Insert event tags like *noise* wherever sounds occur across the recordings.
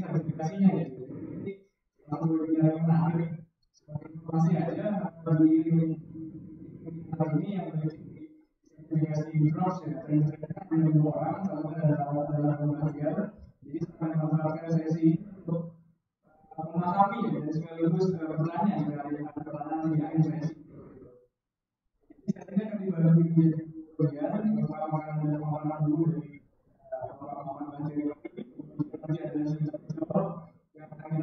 sertifikasinya ya. Jadi informasi aja hari ini yang sertifikasi ya, dua orang, kalau. Jadi akan sesi untuk memahami dan sekaligus bertanya pertanyaan di saya akan dibagi di bagian, beberapa akan ada pemaparan dulu dari Bapak Muhammad Banjir nanti ada sensor yang akan kita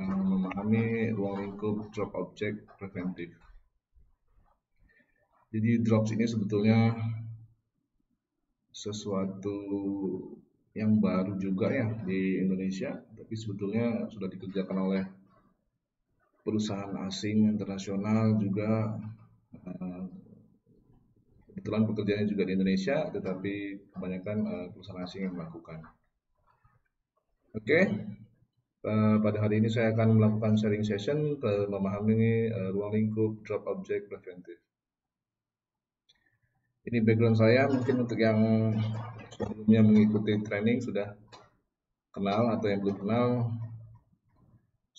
memahami ruang lingkup drop object preventif. Jadi drops ini sebetulnya sesuatu yang baru juga ya di Indonesia, tapi sebetulnya sudah dikerjakan oleh perusahaan asing internasional juga uh, kebetulan pekerjaannya juga di Indonesia tetapi kebanyakan uh, perusahaan asing yang melakukan oke okay. Uh, pada hari ini saya akan melakukan sharing session ke memahami uh, ruang lingkup drop object preventif. Ini background saya mungkin untuk yang sebelumnya mengikuti training sudah kenal atau yang belum kenal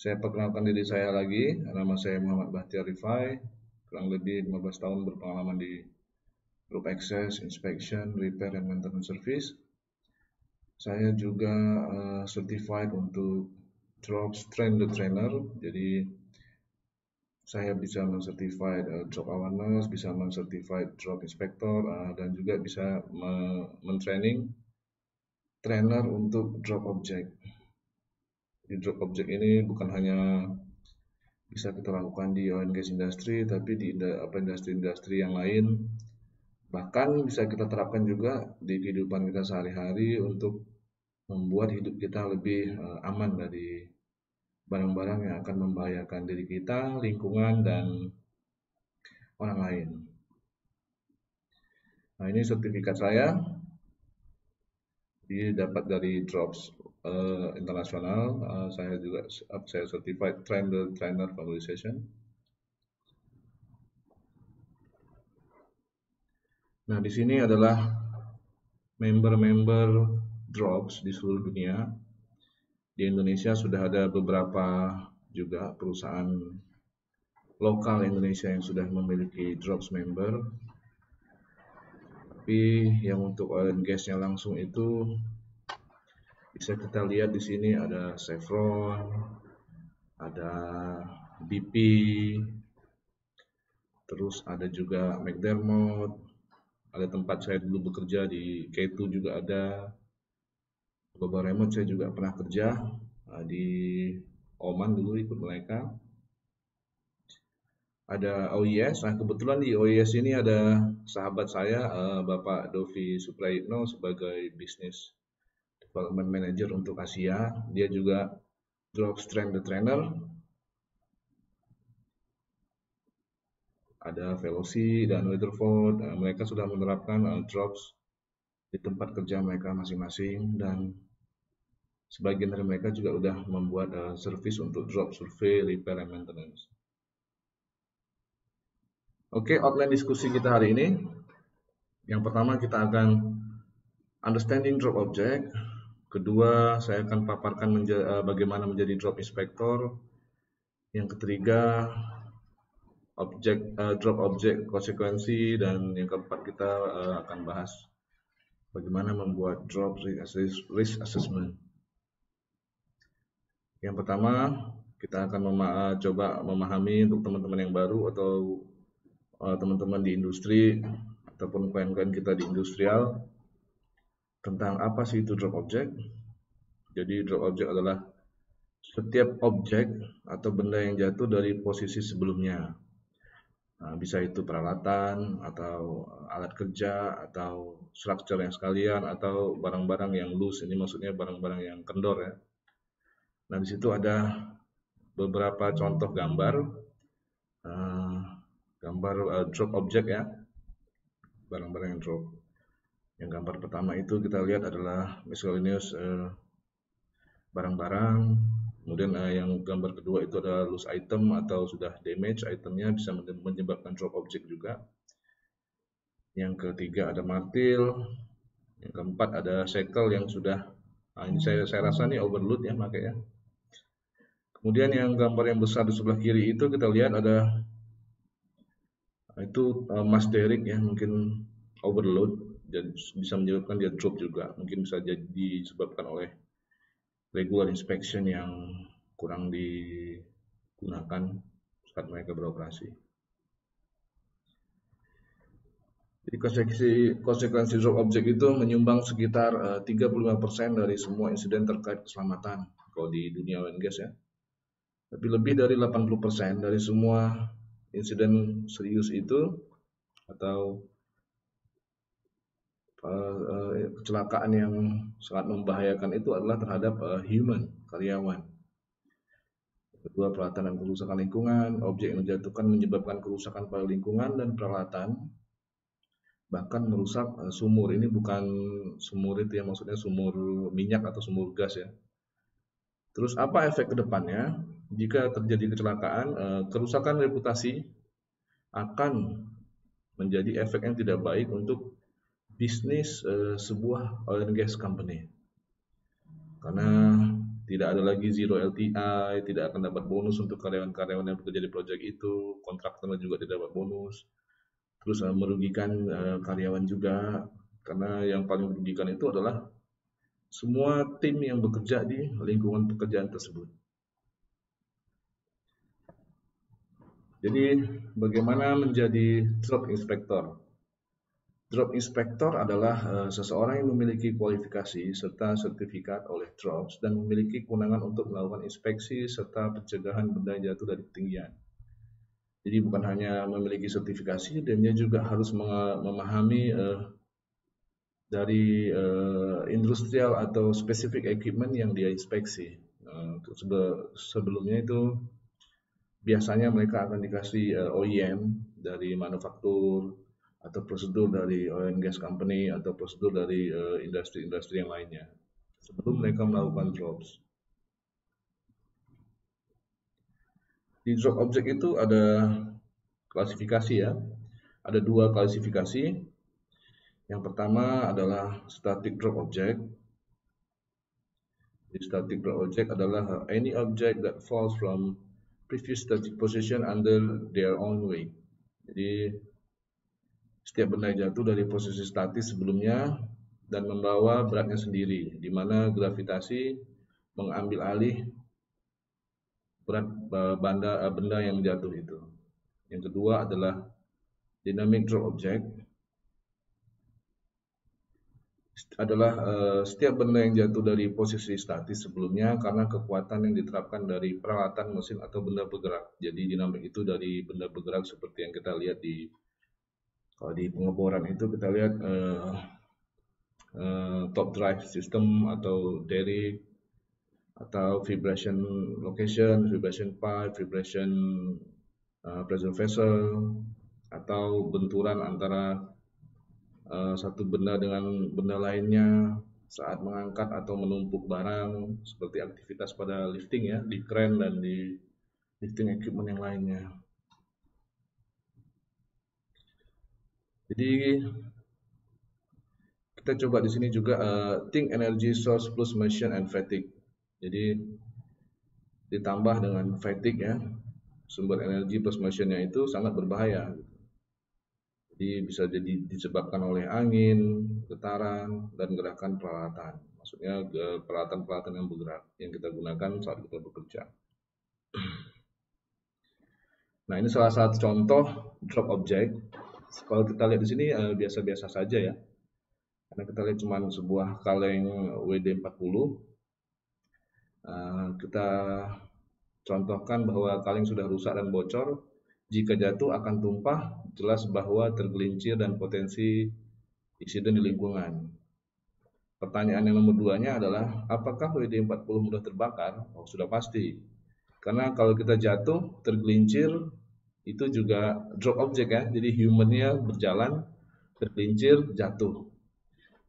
saya perkenalkan diri saya lagi, nama saya Muhammad Bahtiar Rifai, kurang lebih 15 tahun berpengalaman di Group Access, Inspection, Repair, and Maintenance Service. Saya juga uh, certified untuk Drops Train the Trainer, jadi saya bisa mencertified uh, drop awareness, bisa mencertified drop inspector, uh, dan juga bisa men-training trainer untuk drop object di drop object ini bukan hanya bisa kita lakukan di oil and gas industry tapi di industri-industri yang lain. Bahkan bisa kita terapkan juga di kehidupan kita sehari-hari untuk membuat hidup kita lebih uh, aman dari barang-barang yang akan membahayakan diri kita, lingkungan dan orang lain. Nah, ini sertifikat saya. Ini dapat dari Drops uh, internasional. Uh, saya juga saya certified trainer trainer valorization. Nah, di sini adalah member-member drops di seluruh dunia. Di Indonesia sudah ada beberapa juga perusahaan lokal Indonesia yang sudah memiliki drops member. Tapi yang untuk oil and gasnya langsung itu bisa kita lihat di sini ada Chevron, ada BP, terus ada juga McDermott, ada tempat saya dulu bekerja di K2 juga ada, Global Remote saya juga pernah kerja uh, di Oman dulu ikut mereka. Ada OIS, nah kebetulan di OIS ini ada sahabat saya uh, Bapak Dovi Suprayitno sebagai bisnis development manager untuk Asia. Dia juga drop strength the trainer. Ada Veloci dan Weatherford. Nah, mereka sudah menerapkan uh, drops di tempat kerja mereka masing-masing dan sebagian dari mereka juga sudah membuat uh, service untuk drop survey, repair, and maintenance. Oke, okay, outline diskusi kita hari ini. Yang pertama kita akan understanding drop object. Kedua, saya akan paparkan menja uh, bagaimana menjadi drop inspector. Yang ketiga, objek uh, drop object konsekuensi dan yang keempat kita uh, akan bahas bagaimana membuat drop risk assessment. Yang pertama, kita akan mema coba memahami untuk teman-teman yang baru atau uh, teman-teman uh, di industri ataupun klien-klien kita di industrial tentang apa sih itu drop object. Jadi drop object adalah setiap objek atau benda yang jatuh dari posisi sebelumnya. Nah, bisa itu peralatan atau alat kerja atau structure yang sekalian atau barang-barang yang loose. Ini maksudnya barang-barang yang kendor ya. Nah, di situ ada beberapa contoh gambar, uh, gambar uh, drop object ya, barang-barang yang drop. Yang gambar pertama itu kita lihat adalah miscellaneous uh, barang-barang. Kemudian uh, yang gambar kedua itu adalah loose item atau sudah damage itemnya bisa menyebabkan drop object juga. Yang ketiga ada martil. Yang keempat ada shackle yang sudah nah ini saya saya rasa ini overload ya makanya. Kemudian yang gambar yang besar di sebelah kiri itu kita lihat ada itu uh, Mas Derek ya mungkin overload dan bisa menyebabkan dia drop juga mungkin bisa jadi disebabkan oleh regular inspection yang kurang digunakan saat mereka beroperasi. Jadi konsekuensi, konsekuensi drop object itu menyumbang sekitar uh, eh, 35% dari semua insiden terkait keselamatan kalau di dunia oil gas ya. Tapi lebih dari 80% dari semua insiden serius itu atau kecelakaan yang sangat membahayakan itu adalah terhadap uh, human karyawan. Kedua, peralatan dan kerusakan lingkungan, objek yang dijatuhkan menyebabkan kerusakan pada lingkungan dan peralatan, bahkan merusak sumur. Ini bukan sumur itu ya, maksudnya sumur minyak atau sumur gas ya. Terus apa efek ke depannya? Jika terjadi kecelakaan, kerusakan reputasi akan menjadi efek yang tidak baik untuk bisnis uh, sebuah oil and gas company. Karena tidak ada lagi zero LTI, tidak akan dapat bonus untuk karyawan-karyawan yang bekerja di proyek itu, kontraktor juga tidak dapat bonus. Terus uh, merugikan uh, karyawan juga karena yang paling merugikan itu adalah semua tim yang bekerja di lingkungan pekerjaan tersebut. Jadi bagaimana menjadi truck inspector? Drop Inspector adalah uh, seseorang yang memiliki kualifikasi serta sertifikat oleh Drops dan memiliki kewenangan untuk melakukan inspeksi serta pencegahan benda yang jatuh dari ketinggian. Jadi bukan hanya memiliki sertifikasi, dia juga harus memahami uh, dari uh, industrial atau spesifik equipment yang dia inspeksi. Uh, sebelumnya itu biasanya mereka akan dikasih uh, OEM dari manufaktur atau prosedur dari oil and gas company atau prosedur dari eh, industri-industri yang lainnya sebelum mereka melakukan drops. Di drop object itu ada klasifikasi ya. Ada dua klasifikasi. Yang pertama adalah static drop object. Di static drop object adalah any object that falls from previous static position under their own weight. Jadi setiap benda jatuh dari posisi statis sebelumnya dan membawa beratnya sendiri, di mana gravitasi mengambil alih berat e, benda, e, benda yang jatuh itu. Yang kedua adalah dynamic drop object adalah uh, setiap benda yang jatuh dari posisi statis sebelumnya karena kekuatan yang diterapkan dari peralatan mesin atau benda bergerak. Jadi dinamik itu dari benda bergerak seperti yang kita lihat di kalau di pengeboran itu kita lihat uh, uh, top drive system atau derrick atau vibration location, vibration pipe, vibration uh, pressure vessel atau benturan antara uh, satu benda dengan benda lainnya saat mengangkat atau menumpuk barang seperti aktivitas pada lifting ya di crane dan di lifting equipment yang lainnya. Jadi kita coba di sini juga uh, think energy source plus motion and fatigue. Jadi ditambah dengan fatigue ya, sumber energi plus motionnya itu sangat berbahaya. Jadi bisa jadi disebabkan oleh angin, getaran, dan gerakan peralatan. Maksudnya peralatan-peralatan yang bergerak yang kita gunakan saat kita bekerja. *clears throat* Nah ini salah satu contoh drop object kalau kita lihat di sini eh, biasa-biasa uh, saja ya. Karena kita lihat cuma sebuah kaleng WD40. Uh, kita contohkan bahwa kaleng sudah rusak dan bocor. Jika jatuh akan tumpah, jelas bahwa tergelincir dan potensi insiden di lingkungan. Pertanyaan yang nomor duanya adalah, apakah WD-40 mudah terbakar? Oh, sudah pasti. Karena kalau kita jatuh, tergelincir, itu juga drop object ya. Jadi humannya berjalan, tergelincir, jatuh.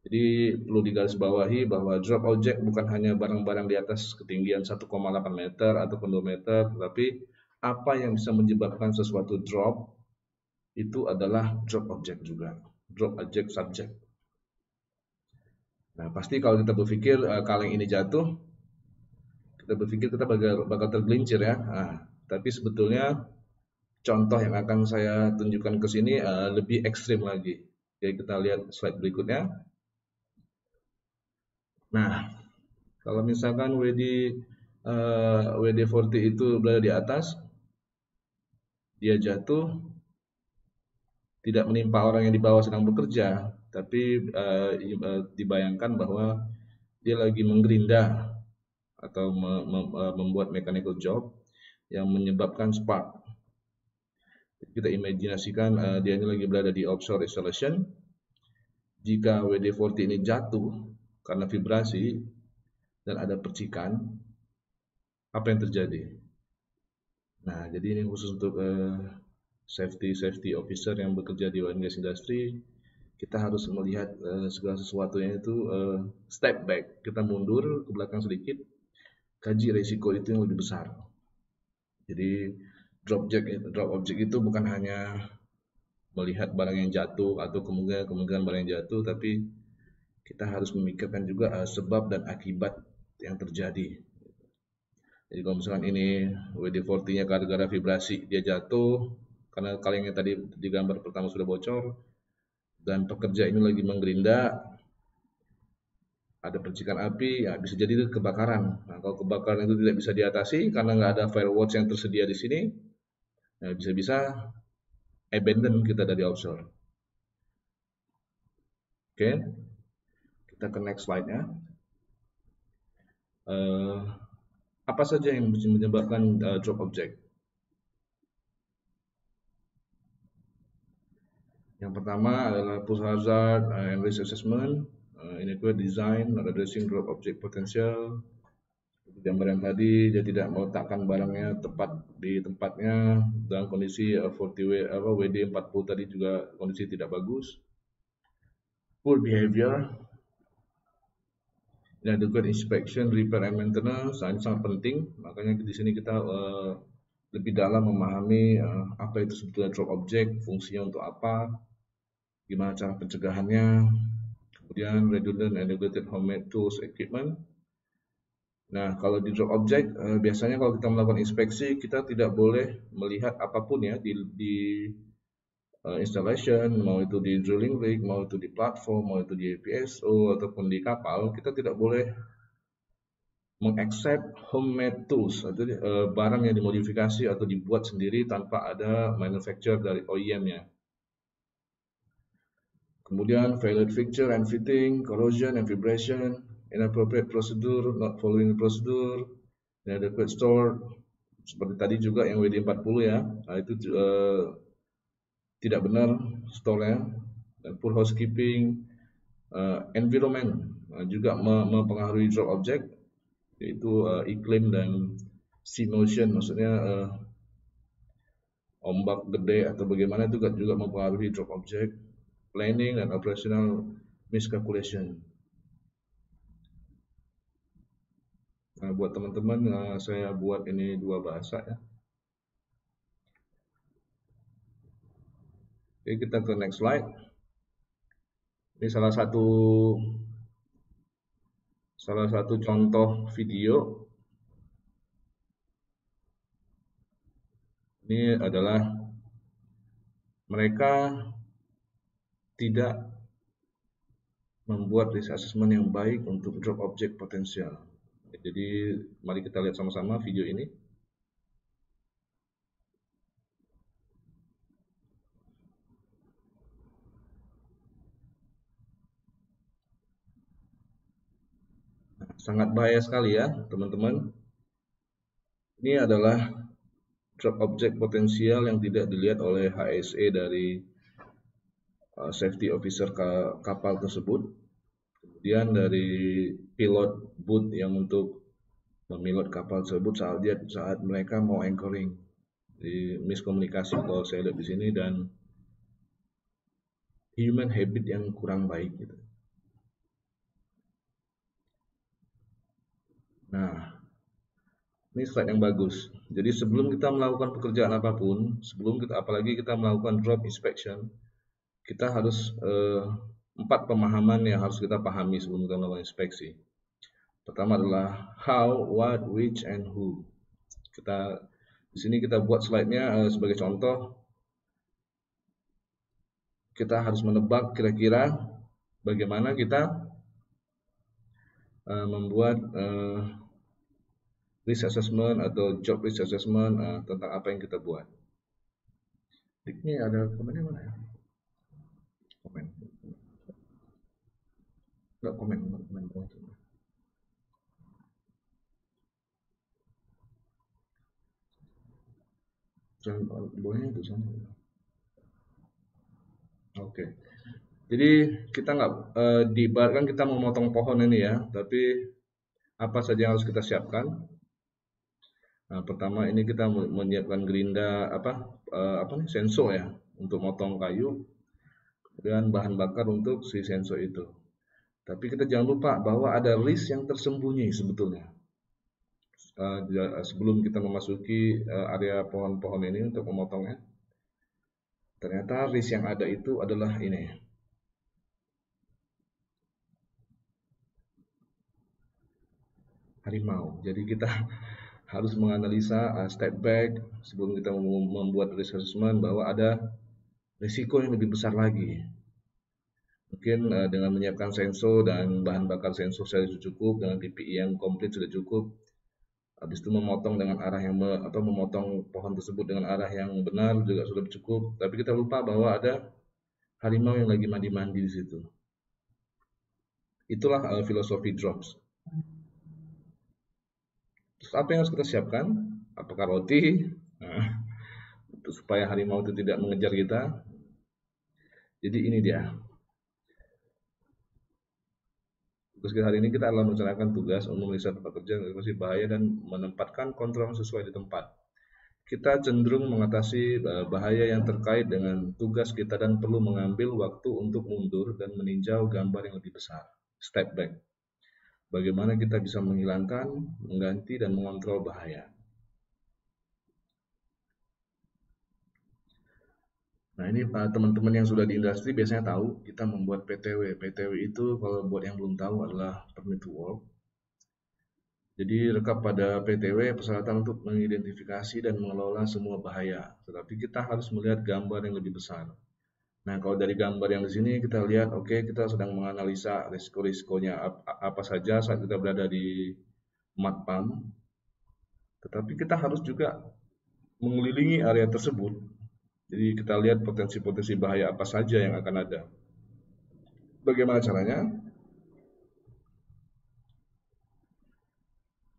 Jadi perlu digarisbawahi bahwa drop object bukan hanya barang-barang di atas ketinggian 1,8 meter ataupun 2 meter, tetapi apa yang bisa menyebabkan sesuatu drop itu adalah drop object juga. Drop object subject. Nah, pasti kalau kita berpikir uh, kaleng ini jatuh, kita berpikir kita bakal, bakal tergelincir ya. Nah, tapi sebetulnya contoh yang akan saya tunjukkan ke sini uh, lebih ekstrim lagi. Jadi kita lihat slide berikutnya. Nah, kalau misalkan WD uh, WD40 itu berada di atas, dia jatuh, tidak menimpa orang yang di bawah sedang bekerja, tapi uh, dibayangkan bahwa dia lagi menggerinda atau eh, membuat mechanical job yang menyebabkan spark. Kita imajinasikan uh, dia ini lagi berada di offshore installation. Jika WD-40 ini jatuh karena vibrasi dan ada percikan, apa yang terjadi? Nah, jadi ini khusus untuk uh, safety safety officer yang bekerja di oil gas industry. Kita harus melihat uh, segala sesuatunya itu uh, step back. Kita mundur ke belakang sedikit, kaji resiko itu yang lebih besar. Jadi drop object drop object itu bukan hanya melihat barang yang jatuh atau kemungkinan kemungkinan barang yang jatuh, tapi kita harus memikirkan juga uh, sebab dan akibat yang terjadi. Jadi kalau misalkan ini WD-40-nya gara-gara vibrasi dia jatuh karena kalengnya tadi di gambar pertama sudah bocor dan pekerja ini lagi menggerinda ada percikan api, ya bisa jadi itu kebakaran. Nah, kalau kebakaran itu tidak bisa diatasi karena nggak ada firewatch yang tersedia di sini, bisa-bisa abandon kita dari offshore. Oke, kita ke next slide-nya. Uh, apa saja yang menyebabkan uh, drop object? Yang pertama adalah push hazard and risk assessment uh, inadequate design, not addressing drop object potential. Gambar yang tadi dia tidak meletakkan barangnya tepat di tempatnya dalam kondisi uh, 40 W, apa, WD 40 tadi juga kondisi tidak bagus. Poor behavior, inadequate inspection, repair and maintenance, ini sangat penting. Makanya di sini kita uh, lebih dalam memahami uh, apa itu sebetulnya drop object, fungsinya untuk apa, gimana cara pencegahannya, kemudian redundant and integrated homemade tools equipment. Nah, kalau di drop object, eh, biasanya kalau kita melakukan inspeksi, kita tidak boleh melihat apa pun ya di, di uh, installation, mau itu di drilling rig, mau itu di platform, mau itu di PSO, ataupun di kapal, kita tidak boleh mengaccept homemade tools, atau uh, barang yang dimodifikasi atau dibuat sendiri tanpa ada manufacturer dari OEM-nya. Kemudian failed fixture and fitting, corrosion and vibration, inappropriate procedure, not following the procedure, inadequate store, seperti tadi juga yang WD40 ya, nah, itu uh, tidak benar store-nya, dan poor housekeeping, uh, environment uh, juga mempengaruhi drop object, yaitu uh, iklim dan sea motion, maksudnya uh, ombak gede atau bagaimana itu juga mempengaruhi drop object planning and operational miscalculation. Nah, buat teman-teman, uh, saya buat ini dua bahasa ya. Oke, kita ke next slide. Ini salah satu salah satu contoh video. Ini adalah mereka tidak membuat risk assessment yang baik untuk drop object potensial. Jadi mari kita lihat sama-sama video ini. Sangat bahaya sekali ya teman-teman. Ini adalah drop object potensial yang tidak dilihat oleh HSE dari Uh, safety officer kapal tersebut. Kemudian dari pilot boot yang untuk memilot kapal tersebut saat dia saat mereka mau anchoring di miskomunikasi kalau saya lihat di sini dan human habit yang kurang baik gitu. Nah, ini slide yang bagus. Jadi sebelum kita melakukan pekerjaan apa pun, sebelum kita apalagi kita melakukan drop inspection, kita harus eh, empat pemahaman yang harus kita pahami sebelum kita melakukan inspeksi. Pertama adalah how, what, which, and who. Kita di sini kita buat slide-nya eh, sebagai contoh. Kita harus menebak kira-kira bagaimana kita uh, membuat uh, risk assessment atau job risk assessment tentang apa yang kita buat. Ini ada komennya mana ya? Komen. Enggak komen, komen, komen. Boleh itu sana. Oke. Jadi kita nggak diibaratkan kita memotong pohon ini ya, tapi apa saja yang harus kita siapkan? Nah, pertama ini kita menyiapkan gerinda apa e, apa nih sensor ya untuk motong kayu, dan bahan bakar untuk si sensor itu. Tapi kita jangan lupa bahwa ada risk yang tersembunyi sebetulnya. Uh, sebelum kita memasuki uh, area pohon-pohon ini untuk memotongnya, ternyata risk yang ada itu adalah ini. Harimau. Jadi kita *laughs* harus menganalisa step back sebelum kita membuat risk assessment bahwa ada risiko yang lebih besar lagi Mungkin uh, dengan menyiapkan sensor dan bahan bakar sensor sudah cukup, dengan PPE yang komplit sudah cukup. Habis itu memotong dengan arah yang atau memotong pohon tersebut dengan arah yang benar juga sudah cukup. Tapi kita lupa bahwa ada harimau yang lagi mandi-mandi di situ. Itulah uh, filosofi drops. Terus apa yang harus kita siapkan? Apakah roti? Nah, supaya harimau itu tidak mengejar kita. Jadi ini dia. Tugas hari ini kita adalah melaksanakan tugas umum riset pekerja informasi bahaya dan menempatkan kontrol sesuai di tempat. Kita cenderung mengatasi eh, bahaya yang terkait dengan tugas kita dan perlu mengambil waktu untuk mundur dan meninjau gambar yang lebih besar. Step back. Bagaimana kita bisa menghilangkan, mengganti, dan mengontrol bahaya. Nah ini teman-teman yang sudah di industri biasanya tahu kita membuat PTW. PTW itu kalau buat yang belum tahu adalah permit to work. Jadi rekap pada PTW persyaratan untuk mengidentifikasi dan mengelola semua bahaya. Tetapi kita harus melihat gambar yang lebih besar. Nah kalau dari gambar yang di sini kita lihat, oke okay, kita sedang menganalisa risiko-risikonya apa saja saat kita berada di matpam. Tetapi kita harus juga mengelilingi area tersebut jadi kita lihat potensi-potensi bahaya apa saja yang akan ada. Bagaimana caranya?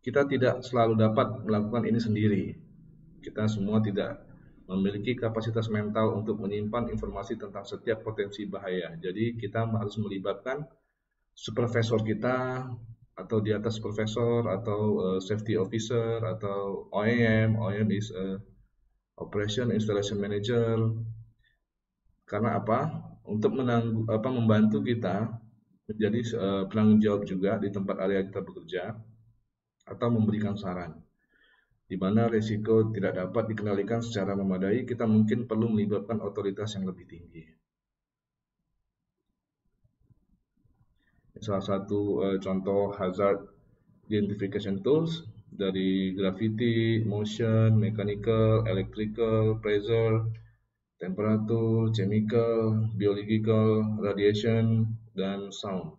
Kita tidak selalu dapat melakukan ini sendiri. Kita semua tidak memiliki kapasitas mental untuk menyimpan informasi tentang setiap potensi bahaya. Jadi kita harus melibatkan supervisor kita atau di atas profesor atau uh, safety officer atau OEM. OEM is a Operation Installation Manager. Karena apa? Untuk menanggu, apa, membantu kita menjadi uh, penanggung jawab juga di tempat area kita bekerja atau memberikan saran. Di mana risiko tidak dapat dikendalikan secara memadai, kita mungkin perlu melibatkan otoritas yang lebih tinggi. Salah satu uh, contoh hazard identification tools dari gravity, motion, mechanical, electrical, pressure, temperature, chemical, biological, radiation, dan sound.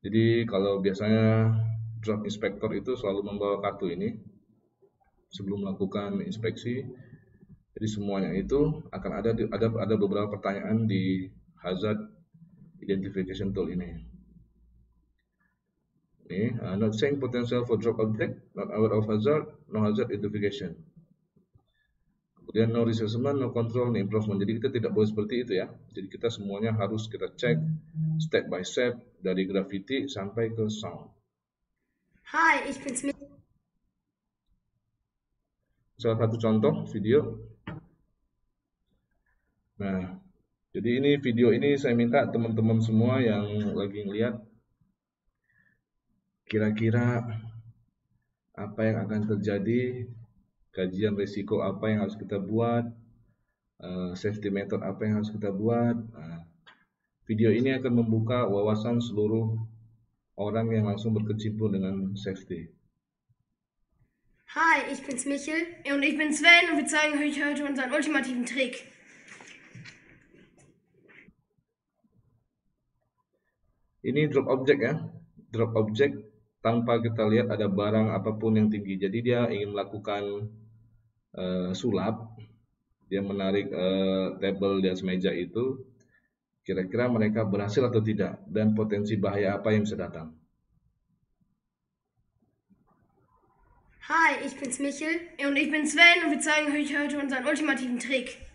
Jadi kalau biasanya drug inspector itu selalu membawa kartu ini sebelum melakukan inspeksi. Jadi semuanya itu akan ada ada ada beberapa pertanyaan di hazard identification tool ini. Okay, uh, not saying potential for drop object, not aware of hazard, no hazard identification. Kemudian no assessment, no control, no improvement. Jadi kita tidak boleh seperti itu ya. Jadi kita semuanya harus kita cek step by step dari gravity sampai ke sound. Hi, ich bin's mit. Salah satu contoh video. Nah, jadi ini video ini saya minta teman-teman semua yang lagi ngeliat kira-kira apa yang akan terjadi, kajian risiko apa yang harus kita buat, uh, safety method apa yang harus kita buat. Nah, video ini akan membuka wawasan seluruh orang yang langsung berkecimpung dengan safety. Hi, ich bin's Michel und ich bin Sven und wir zeigen euch heute unseren ultimativen Trick. Ini drop object ya, drop object tanpa kita lihat ada barang apa pun yang tinggi. Jadi dia ingin melakukan uh, sulap, dia menarik uh, di atas meja itu. Kira-kira mereka berhasil atau tidak dan potensi bahaya apa yang bisa datang. Hi, ich bin's Michel und ich bin Sven und wir zeigen euch heute unseren ultimativen Trick.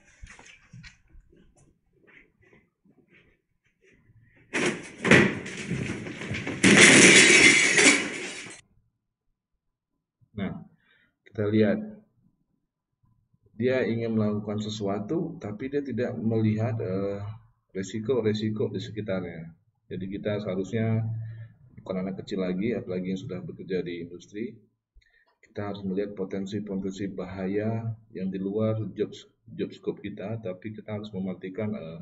Kita lihat dia ingin melakukan sesuatu tapi dia tidak melihat uh, resiko-resiko di sekitarnya. Jadi kita seharusnya bukan anak kecil lagi, apalagi yang sudah bekerja di industri, kita harus melihat potensi-potensi bahaya yang di luar job job scope kita, tapi kita harus mematikan uh,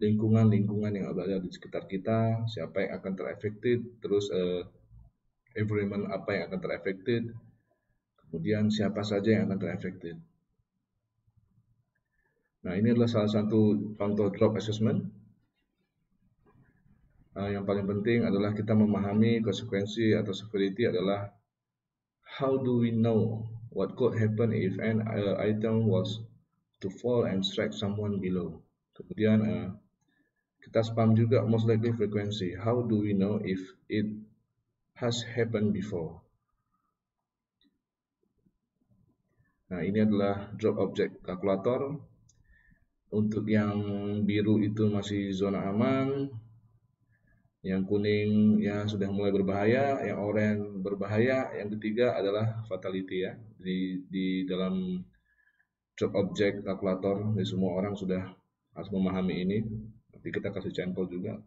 lingkungan-lingkungan yang ada di sekitar kita, siapa yang akan terefektif, terus uh, environment apa yang akan terefektif, Kemudian siapa saja yang akan terefektif. Nah ini adalah salah satu contoh drop assessment. Uh, yang paling penting adalah kita memahami konsekuensi atau severity adalah how do we know what could happen if an uh, item was to fall and strike someone below. Kemudian uh, kita spam juga most likely frequency. How do we know if it has happened before? Nah, ini adalah drop object kalkulator. Untuk yang biru itu masih zona aman. Yang kuning ya sudah mulai berbahaya, yang oranye berbahaya, yang ketiga adalah fatality ya. Di di dalam drop object kalkulator, di semua orang sudah harus memahami ini. Nanti kita kasih sampel juga.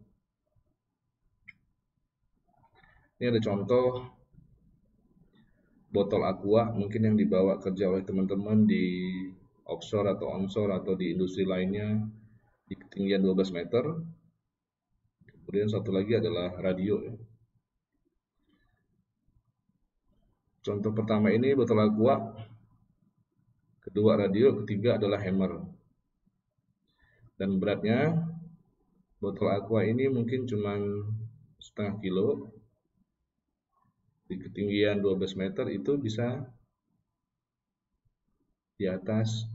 Ini ada contoh botol aqua mungkin yang dibawa kerja oleh teman-teman di offshore atau onshore atau di industri lainnya di ketinggian 12 meter. Kemudian satu lagi adalah radio. Ya. Contoh pertama ini botol aqua, kedua radio, ketiga adalah hammer. Dan beratnya botol aqua ini mungkin cuma setengah kilo, di ketinggian 12 meter itu bisa di atas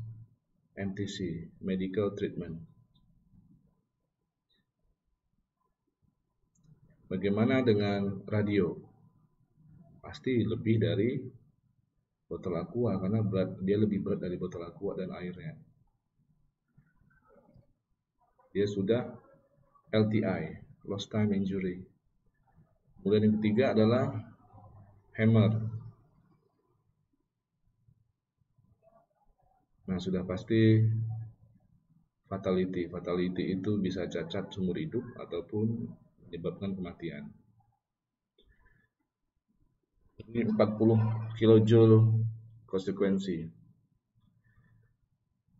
MTC, medical treatment. Bagaimana dengan radio? Pasti lebih dari botol aqua karena berat dia lebih berat dari botol aqua dan airnya. Dia sudah LTI, lost time injury. Kemudian yang ketiga adalah hammer. Nah, sudah pasti fatality. Fatality itu bisa cacat seumur hidup ataupun menyebabkan kematian. Ini 40 kilojoule konsekuensi.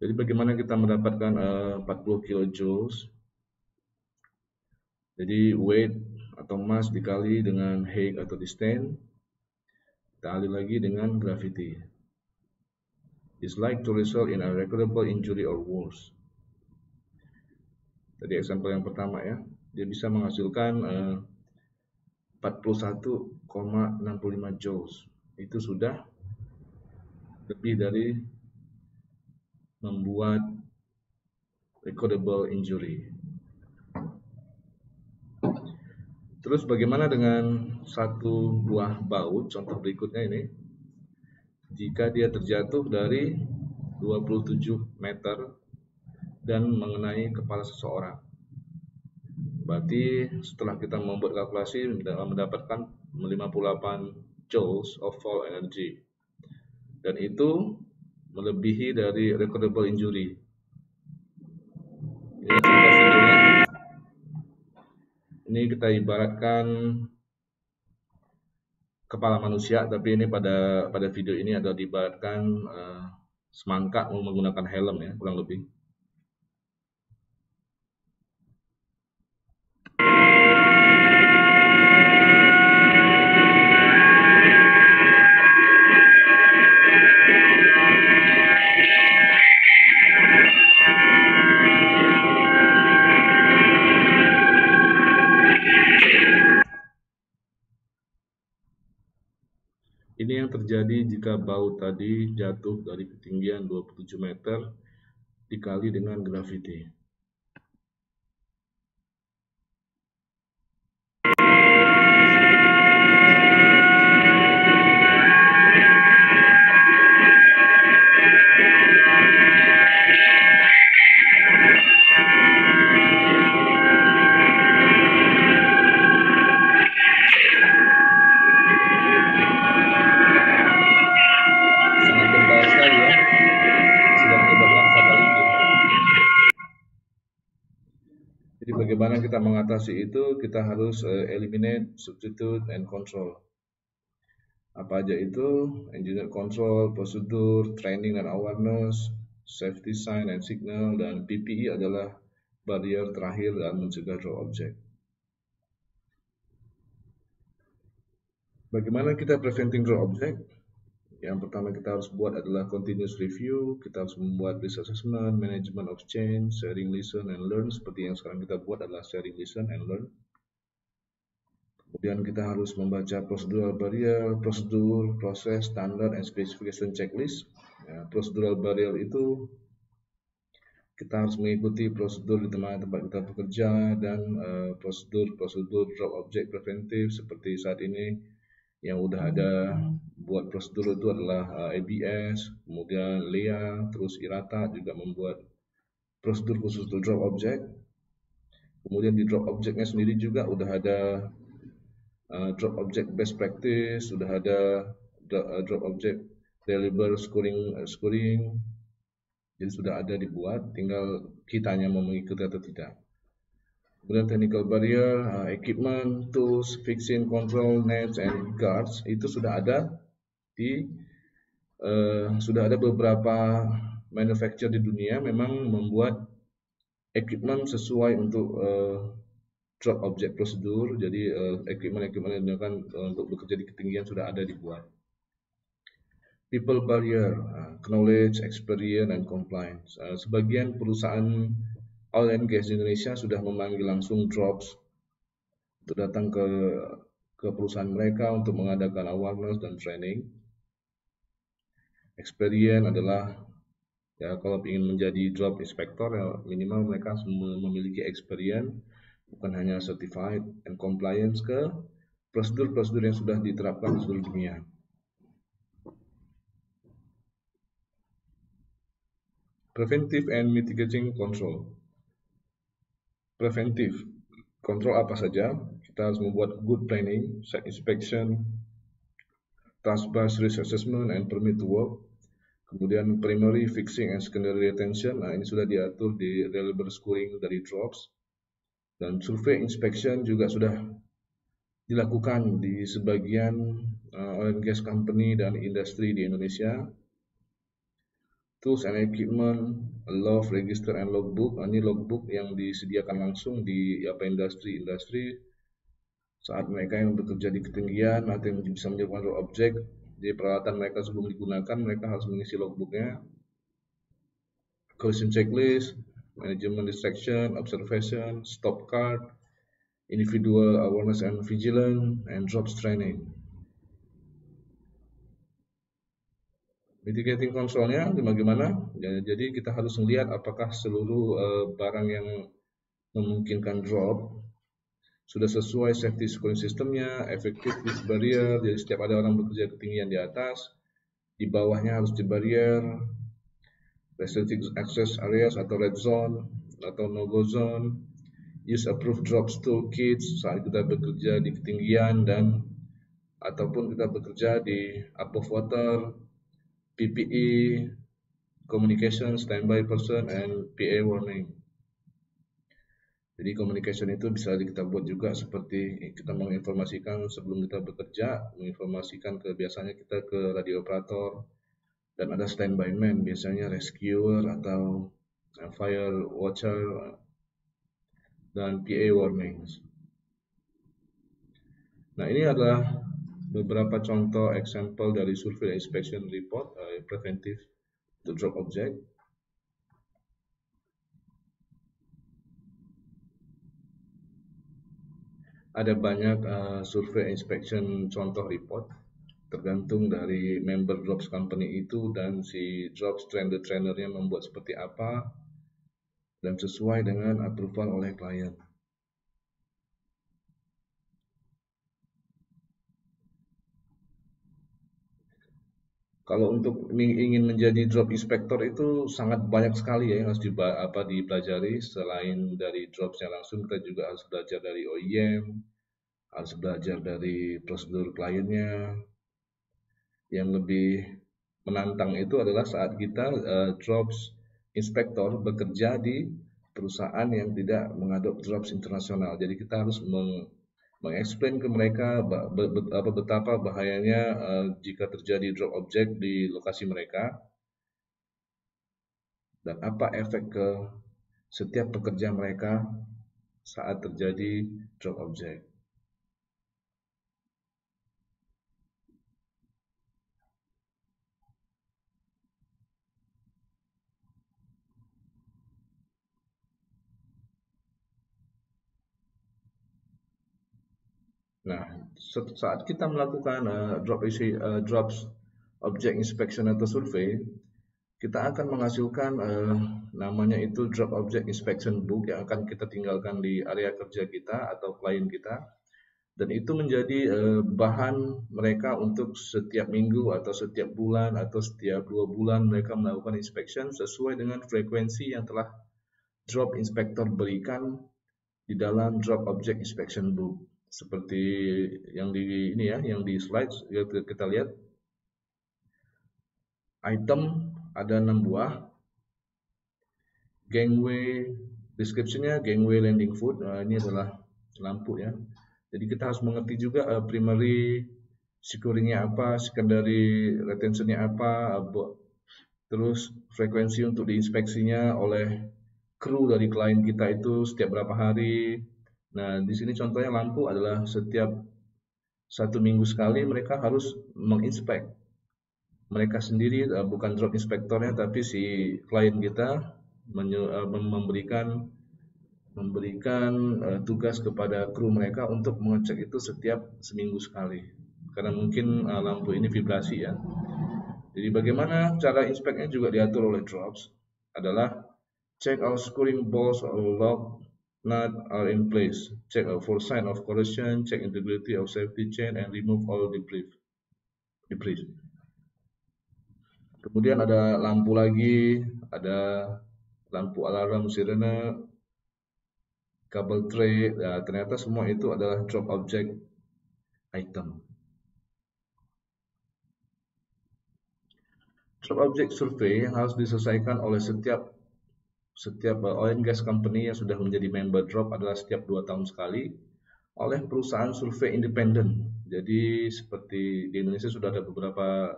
Jadi bagaimana kita mendapatkan uh, 40 kilojoules? Jadi weight atau mass dikali dengan height atau distance kita alih lagi dengan gravity. Is like to result in a recordable injury or worse. Tadi example yang pertama ya, dia bisa menghasilkan uh, 41,65 joules. Itu sudah lebih dari membuat recordable injury. Terus bagaimana dengan satu buah baut, contoh berikutnya ini. Jika dia terjatuh dari 27 meter dan mengenai kepala seseorang. Berarti setelah kita membuat kalkulasi mendapatkan 58 joules of fall energy. Dan itu melebihi dari recordable injury. Ini. Ini kita ibaratkan kepala manusia, tapi ini pada pada video ini adalah diibaratkan uh, semangka menggunakan helm ya, kurang lebih. Ini yang terjadi jika baut tadi jatuh dari ketinggian 27 meter dikali dengan gravity. Bagaimana kita mengatasi itu kita harus eh, eliminate substitute and control. Apa aja itu engineer control prosedur training dan awareness safety sign and signal dan PPE adalah barrier terakhir dalam mencegah drop object. Bagaimana kita preventing drop object yang pertama kita harus buat adalah continuous review, kita harus membuat risk assessment, management of change, sharing listen and learn seperti yang sekarang kita buat adalah sharing listen and learn. Kemudian kita harus membaca procedural barrier, prosedur, proses, standar, and specification checklist. Ya, procedural barrier itu kita harus mengikuti prosedur di tempat tempat kita bekerja dan uh, prosedur-prosedur drop object preventif seperti saat ini yang udah ada buat prosedur itu adalah uh, ABS, kemudian LEA, terus IRATA juga membuat prosedur khusus untuk drop object. Kemudian di drop objectnya sendiri juga udah ada uh, drop object best practice, sudah ada uh, drop object reliable scoring uh, scoring. Jadi sudah ada dibuat, tinggal kitanya mau mengikuti atau tidak. Kemudian technical barrier, uh, equipment, tools, fixing, control, nets, and guards itu sudah ada di uh, sudah ada beberapa manufacturer di dunia memang membuat equipment sesuai untuk uh, drop object prosedur. Jadi uh, equipment-equipment yang digunakan uh, untuk bekerja di ketinggian sudah ada dibuat. People barrier, uh, knowledge, experience, and compliance. Uh, sebagian perusahaan oil and gas Indonesia sudah memanggil langsung drops untuk datang ke ke perusahaan mereka untuk mengadakan awareness dan training. Experience adalah ya kalau ingin menjadi drop inspector ya minimal mereka memiliki experience bukan hanya certified and compliance ke prosedur-prosedur yang sudah diterapkan di seluruh dunia. Preventive and mitigating control preventif. Kontrol apa saja? Kita harus membuat good planning, site inspection, task-based risk assessment, and permit to work. Kemudian primary fixing and secondary retention. Nah, ini sudah diatur di reliable scoring dari drops. Dan survey inspection juga sudah dilakukan di sebagian uh, oil and gas company dan industri di Indonesia tools and equipment, log, register, and logbook. Nah, ini logbook yang disediakan langsung di apa industri-industri. Saat mereka yang bekerja di ketinggian atau yang bisa menjadi objek di peralatan mereka sebelum digunakan mereka harus mengisi logbooknya collision checklist management distraction observation stop card individual awareness and vigilance and drops training mitigating controlnya bagaimana? Ya, jadi kita harus melihat apakah seluruh uh, barang yang memungkinkan drop sudah sesuai safety scoring sistemnya, efektif di barrier, jadi setiap ada orang bekerja ketinggian di atas, di bawahnya harus di barrier, restricted access areas atau red zone atau no go zone, use approved drops toolkits saat kita bekerja di ketinggian dan ataupun kita bekerja di above water, PPE, communication, standby person, and PA warning. Jadi communication itu bisa kita buat juga seperti kita menginformasikan sebelum kita bekerja, menginformasikan ke biasanya kita ke radio operator dan ada standby man biasanya rescuer atau fire watcher dan PA warnings. Nah ini adalah beberapa contoh example dari survey inspection report uh, preventive to drop object ada banyak uh, survei inspection contoh report tergantung dari member drops company itu dan si drops trainer trainernya membuat seperti apa dan sesuai dengan approval oleh klien. Kalau untuk ingin menjadi drop inspector itu sangat banyak sekali ya yang harus apa, dipelajari selain dari dropsnya langsung kita juga harus belajar dari OEM, harus belajar dari prosedur kliennya. Yang lebih menantang itu adalah saat kita uh, drops inspector bekerja di perusahaan yang tidak mengadop drops internasional. Jadi kita harus meng, mengeksplain ke mereka betapa bahayanya uh, jika terjadi drop object di lokasi mereka dan apa efek ke setiap pekerja mereka saat terjadi drop object. Nah, saat kita melakukan uh, drop isi uh, drops object inspection atau survei, kita akan menghasilkan uh, namanya itu drop object inspection book yang akan kita tinggalkan di area kerja kita atau klien kita. Dan itu menjadi uh, bahan mereka untuk setiap minggu atau setiap bulan atau setiap dua bulan mereka melakukan inspection sesuai dengan frekuensi yang telah drop inspector berikan di dalam drop object inspection book seperti yang di ini ya, yang di slide kita lihat. Item ada enam buah. Gangway descriptionnya gangway landing foot nah, ini adalah lampu ya. Jadi kita harus mengerti juga uh, primary securingnya apa secondary retentionnya apa uh, terus frekuensi untuk diinspeksinya oleh kru dari klien kita itu setiap berapa hari Nah, di sini contohnya lampu adalah setiap satu minggu sekali mereka harus menginspek. Mereka sendiri uh, bukan drop inspektornya tapi si klien kita uh, memberikan memberikan uh, tugas kepada kru mereka untuk mengecek itu setiap seminggu sekali. Karena mungkin lampu ini vibrasi ya. Jadi bagaimana cara inspeknya juga diatur oleh drops adalah check all screwing balls or lock nut are in place. Check for sign of corrosion, check integrity of safety chain, and remove all debris. debris. Kemudian ada lampu lagi, ada lampu alarm sirene, kabel tray. Ya, ternyata semua itu adalah drop object item. Drop object survey yang harus diselesaikan oleh setiap setiap oil and gas company yang sudah menjadi member drop adalah setiap dua tahun sekali oleh perusahaan survei independen. Jadi seperti di Indonesia sudah ada beberapa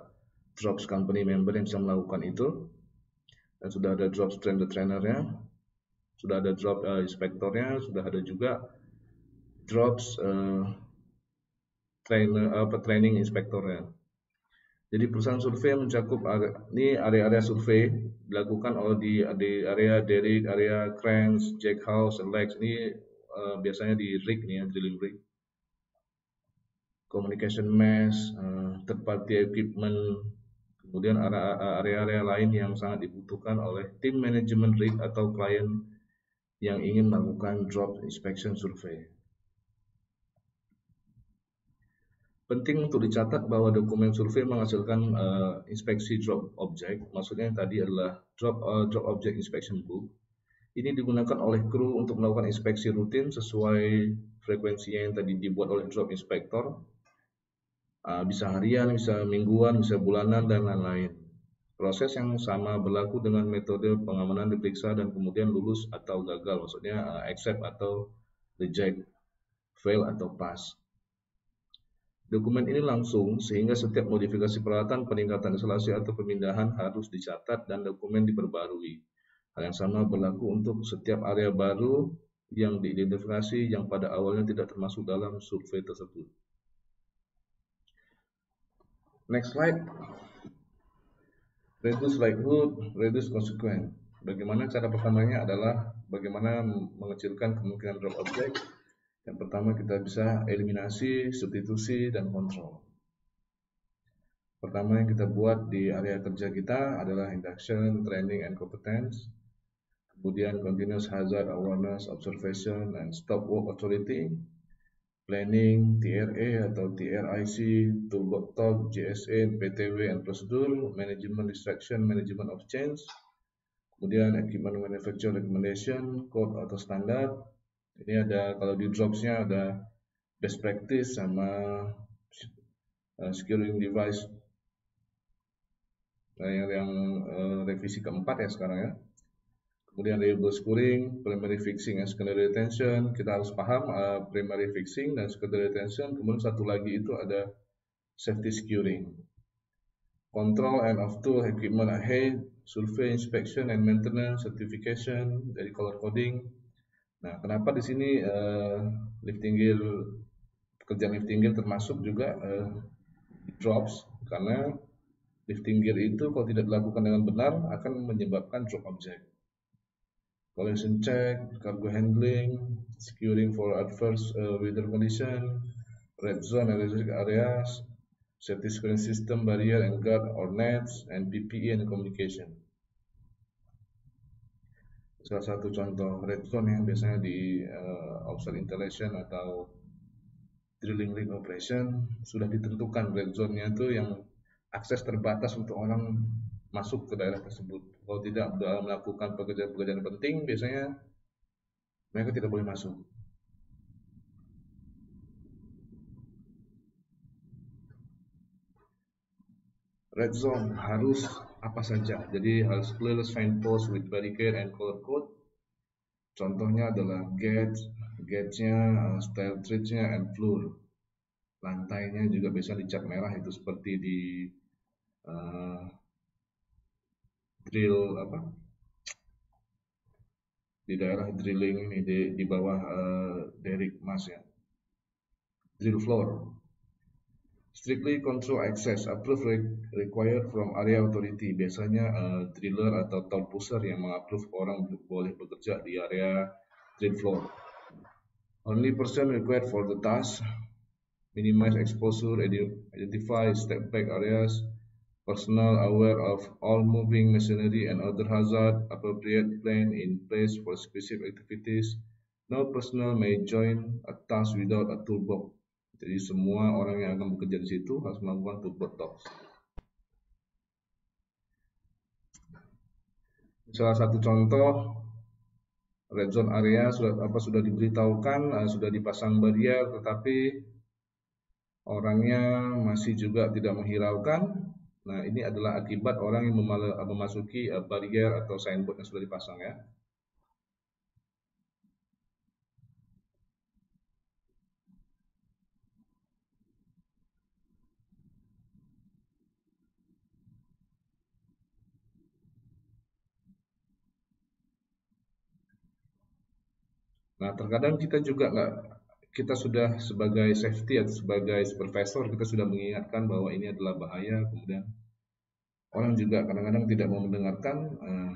drops company member yang bisa melakukan itu dan sudah ada drops trainer trainernya, sudah ada drop uh, inspektornya, sudah ada juga drops uh, trainer apa uh, training inspektornya. Jadi perusahaan survei mencakup ini area-area survei dilakukan oleh di, area derrick, area cranes, jack house, legs ini uh, biasanya di rig nih ya, drilling rig. Communication mesh, uh, third party equipment, kemudian area-area lain yang sangat dibutuhkan oleh tim manajemen rig atau klien yang ingin melakukan drop inspection survey. Penting untuk dicatat bahwa dokumen survei menghasilkan uh, inspeksi drop object, maksudnya yang tadi adalah drop uh, drop object inspection book. Ini digunakan oleh kru untuk melakukan inspeksi rutin sesuai frekuensinya yang tadi dibuat oleh drop inspector. uh, bisa harian, bisa mingguan, bisa bulanan dan lain-lain. Proses yang sama berlaku dengan metode pengamanan diperiksa dan kemudian lulus atau gagal, maksudnya uh, accept atau reject, fail atau pass. Dokumen ini langsung sehingga setiap modifikasi peralatan, peningkatan instalasi atau pemindahan harus dicatat dan dokumen diperbarui. Hal yang sama berlaku untuk setiap area baru yang diidentifikasi yang pada awalnya tidak termasuk dalam survei tersebut. Next slide. Reduce likelihood, reduce consequence. Bagaimana cara pertamanya adalah bagaimana mengecilkan kemungkinan drop object. Yang pertama kita bisa eliminasi, substitusi, dan kontrol. Pertama yang kita buat di area kerja kita adalah induction, training, and competence. Kemudian continuous hazard awareness, observation, and stop work authority planning, TRA atau TRIC, toolbox talk, GSA, PTW, and prosedur, management distraction, management of change, kemudian equipment manufacturer recommendation, code atau standar. Ini ada kalau di dropsnya ada best practice sama uh, device nah, yang, yang uh, revisi keempat ya sekarang ya kemudian variable scoring, primary fixing and secondary retention. Kita harus paham uh, primary fixing dan secondary retention. Kemudian satu lagi itu ada safety securing. Control and of tool equipment ahead, survey inspection and maintenance, certification dari color coding. Nah, kenapa di sini uh, lifting gear pekerjaan lifting gear termasuk juga uh, drops karena lifting gear itu kalau tidak dilakukan dengan benar akan menyebabkan drop object collision check, cargo handling, securing for adverse uh, weather condition, red zone and areas, safety screen system barrier and guard or nets, and PPE and communication. Salah satu contoh red zone yang biasanya di uh, offshore installation atau drilling rig operation sudah ditentukan red zone-nya itu yang akses terbatas untuk orang masuk ke daerah tersebut. Kalau tidak melakukan pekerjaan-pekerjaan penting, biasanya mereka tidak boleh masuk. Red zone harus apa saja. Jadi harus clear signpost with barricade and color code. Contohnya adalah gate, gate-nya, uh, style treats-nya, and floor. Lantainya juga bisa dicat merah itu seperti di uh, drill apa di daerah drilling ini di, di bawah uh, derrick mas ya drill floor strictly control access approve required from area authority biasanya uh, driller atau town pusher yang mengapprove orang boleh bekerja di area drill floor only person required for the task minimize exposure identify step back areas personnel aware of all moving machinery and other hazard, appropriate plan in place for specific activities. No personnel may join a task without a toolbox. Jadi semua orang yang akan bekerja di situ harus melakukan toolbox talks. Salah satu contoh red zone area sudah apa sudah diberitahukan, uh, sudah dipasang barrier, tetapi orangnya masih juga tidak menghiraukan Nah, ini adalah akibat orang yang memasuki uh, barrier atau signboard yang sudah dipasang ya. Nah, terkadang kita juga nggak kita sudah sebagai safety atau sebagai supervisor kita sudah mengingatkan bahwa ini adalah bahaya. Kemudian orang juga kadang-kadang tidak mau mendengarkan uh,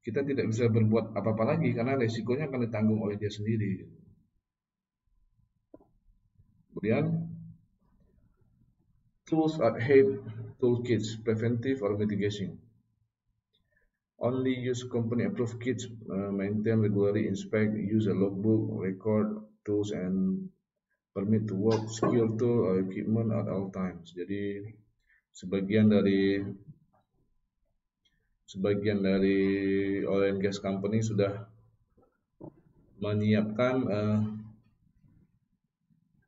kita tidak bisa berbuat apa-apa lagi karena resikonya akan ditanggung oleh dia sendiri. Kemudian tools at head toolkits preventive or mitigation Only use company approved kits, uh, maintain regularly, inspect, use a logbook, record tools and permit to work secure tool or equipment at all times. Jadi sebagian dari sebagian dari oil and gas company sudah menyiapkan uh,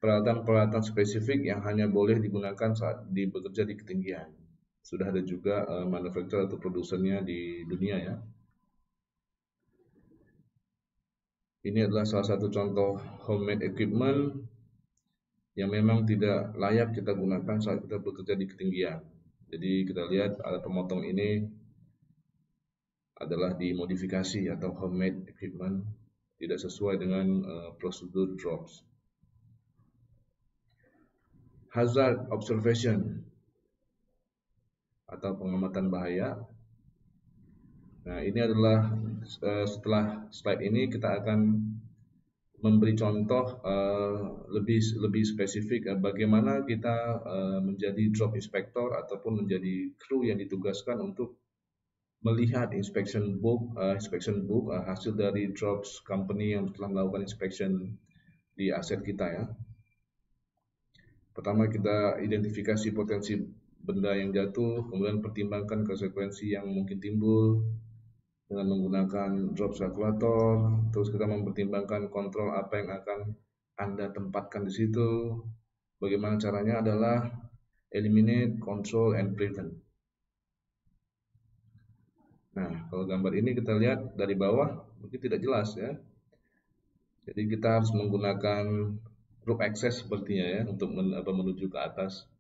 peralatan-peralatan spesifik yang hanya boleh digunakan saat di bekerja di ketinggian. Sudah ada juga uh, manufaktur atau produsennya di dunia ya. Ini adalah salah satu contoh homemade equipment yang memang tidak layak kita gunakan saat kita bekerja di ketinggian. Jadi kita lihat alat pemotong ini adalah dimodifikasi atau homemade equipment tidak sesuai dengan uh, prosedur drops. Hazard observation atau pengamatan bahaya Nah, ini adalah uh, setelah slide ini kita akan memberi contoh uh, lebih lebih spesifik uh, bagaimana kita menjadi drop inspector ataupun menjadi kru yang ditugaskan untuk melihat inspection book inspection book hasil dari drops company yang telah melakukan inspection di aset kita ya. Pertama kita identifikasi potensi benda yang jatuh, kemudian pertimbangkan konsekuensi yang mungkin timbul, dengan menggunakan drop kalkulator terus kita mempertimbangkan kontrol apa yang akan anda tempatkan di situ. Bagaimana caranya adalah eliminate control and prevent. Nah kalau gambar ini kita lihat dari bawah mungkin tidak jelas ya. Jadi kita harus menggunakan group access sepertinya ya untuk menuju ke atas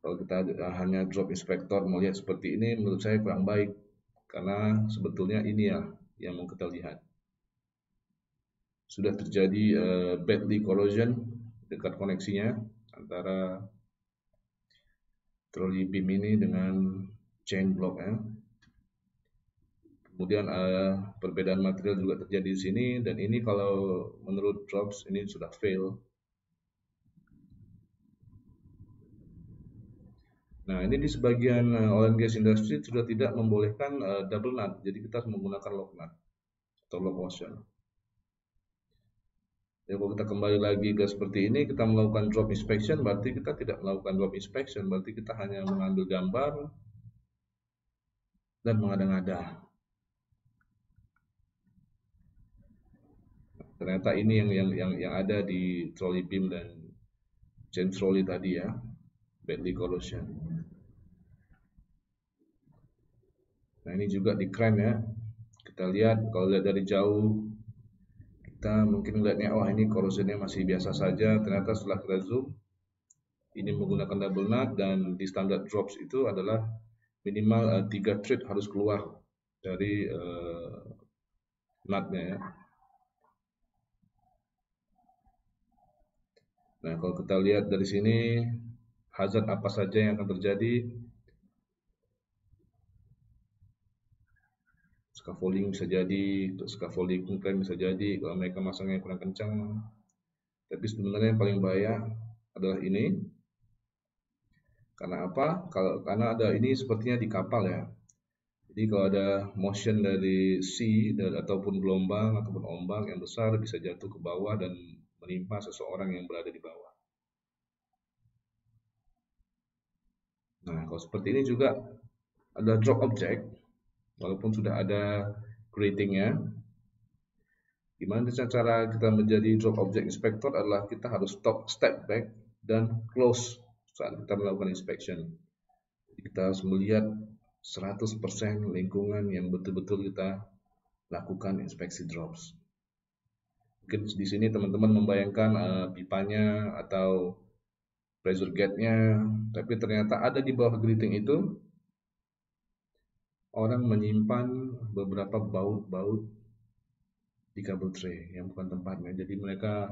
kalau kita hanya drop inspector melihat seperti ini menurut saya kurang baik karena sebetulnya ini ya yang mau kita lihat. Sudah terjadi uh, badly corrosion dekat koneksinya antara trolley beam ini dengan chain block ya. Kemudian uh, perbedaan material juga terjadi di sini dan ini kalau menurut drops ini sudah fail Nah, ini di sebagian uh, oil and gas industry sudah tidak membolehkan uh, double nut, jadi kita harus menggunakan lock nut atau lock washer. Ya, kalau kita kembali lagi ke seperti ini, kita melakukan drop inspection, berarti kita tidak melakukan drop inspection, berarti kita hanya mengambil gambar dan mengada-ngada. Ternyata ini yang yang yang yang ada di trolley beam dan chain trolley tadi ya, badly corrosion. Nah ini juga di kren ya. Kita lihat kalau lihat dari jauh kita mungkin melihatnya oh ini korosinya masih biasa saja. Ternyata setelah kita zoom ini menggunakan double nut dan di standar drops itu adalah minimal uh, 3 thread harus keluar dari uh, nutnya ya. Nah kalau kita lihat dari sini hazard apa saja yang akan terjadi scaffolding bisa jadi scaffolding klaim bisa jadi kalau mereka masangnya kurang kencang. Tapi sebenarnya yang paling bahaya adalah ini. Karena apa? Kalau karena ada ini sepertinya di kapal ya. Jadi kalau ada motion dari sea dan ataupun gelombang ataupun ombak yang besar bisa jatuh ke bawah dan menimpa seseorang yang berada di bawah. Nah kalau seperti ini juga ada drop object walaupun sudah ada gradingnya gimana cara kita menjadi drop object inspector adalah kita harus stop step back dan close saat kita melakukan inspection. Kita harus melihat 100% lingkungan yang betul-betul kita lakukan inspeksi drops. Mungkin di sini teman-teman membayangkan uh, pipanya atau pressure gate-nya tapi ternyata ada di bawah grading itu orang menyimpan beberapa baut-baut di kabel tray yang bukan tempatnya. Jadi mereka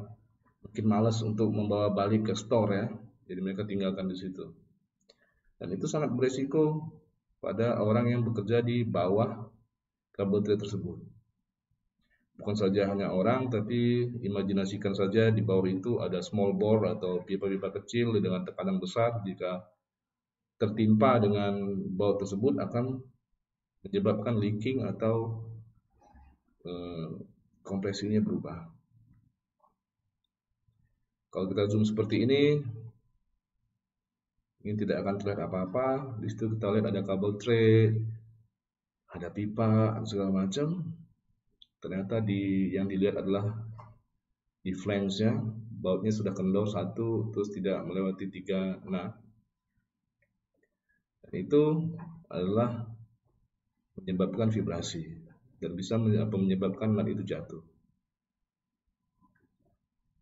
mungkin malas untuk membawa balik ke store ya. Jadi mereka tinggalkan di situ. Dan itu sangat beresiko pada orang yang bekerja di bawah kabel tray tersebut. Bukan saja hanya orang, tapi imajinasikan saja di bawah itu ada small bore atau pipa-pipa kecil dengan tekanan besar. Jika tertimpa dengan baut tersebut akan menyebabkan leaking atau uh, kompresinya berubah. Kalau kita zoom seperti ini, ini tidak akan terlihat apa-apa. Di situ kita lihat ada kabel tray, ada pipa, segala macam. Ternyata di yang dilihat adalah di flange-nya, bautnya sudah kendor satu terus tidak melewati tiga nah itu adalah menyebabkan vibrasi dan bisa menyebabkan nut itu jatuh.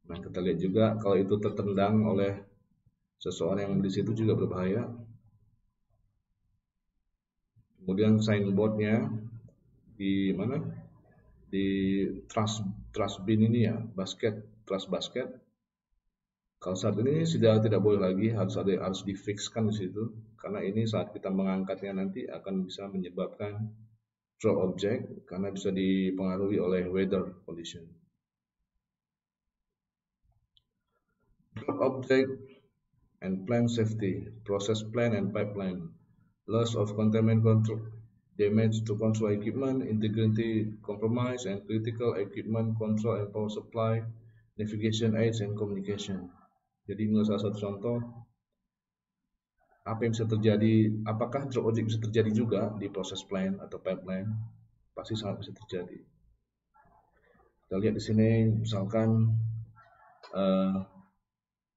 Nah kita lihat juga kalau itu tertendang oleh seseorang yang di situ juga berbahaya. Kemudian signboardnya di mana? Di trust trust bin ini ya, basket trust basket. Kalau saat ini sudah tidak boleh lagi harus ada harus difixkan di situ karena ini saat kita mengangkatnya nanti akan bisa menyebabkan drop object karena bisa dipengaruhi oleh weather condition. Drop object and plant safety, process plan and pipeline, loss of containment control, damage to control equipment, integrity compromise, and critical equipment control and power supply, navigation aids, and communication. Jadi ini salah satu contoh apa yang bisa terjadi, apakah drop object bisa terjadi juga di proses plan atau pipeline? Pasti sangat bisa terjadi. Kita lihat di sini, misalkan uh,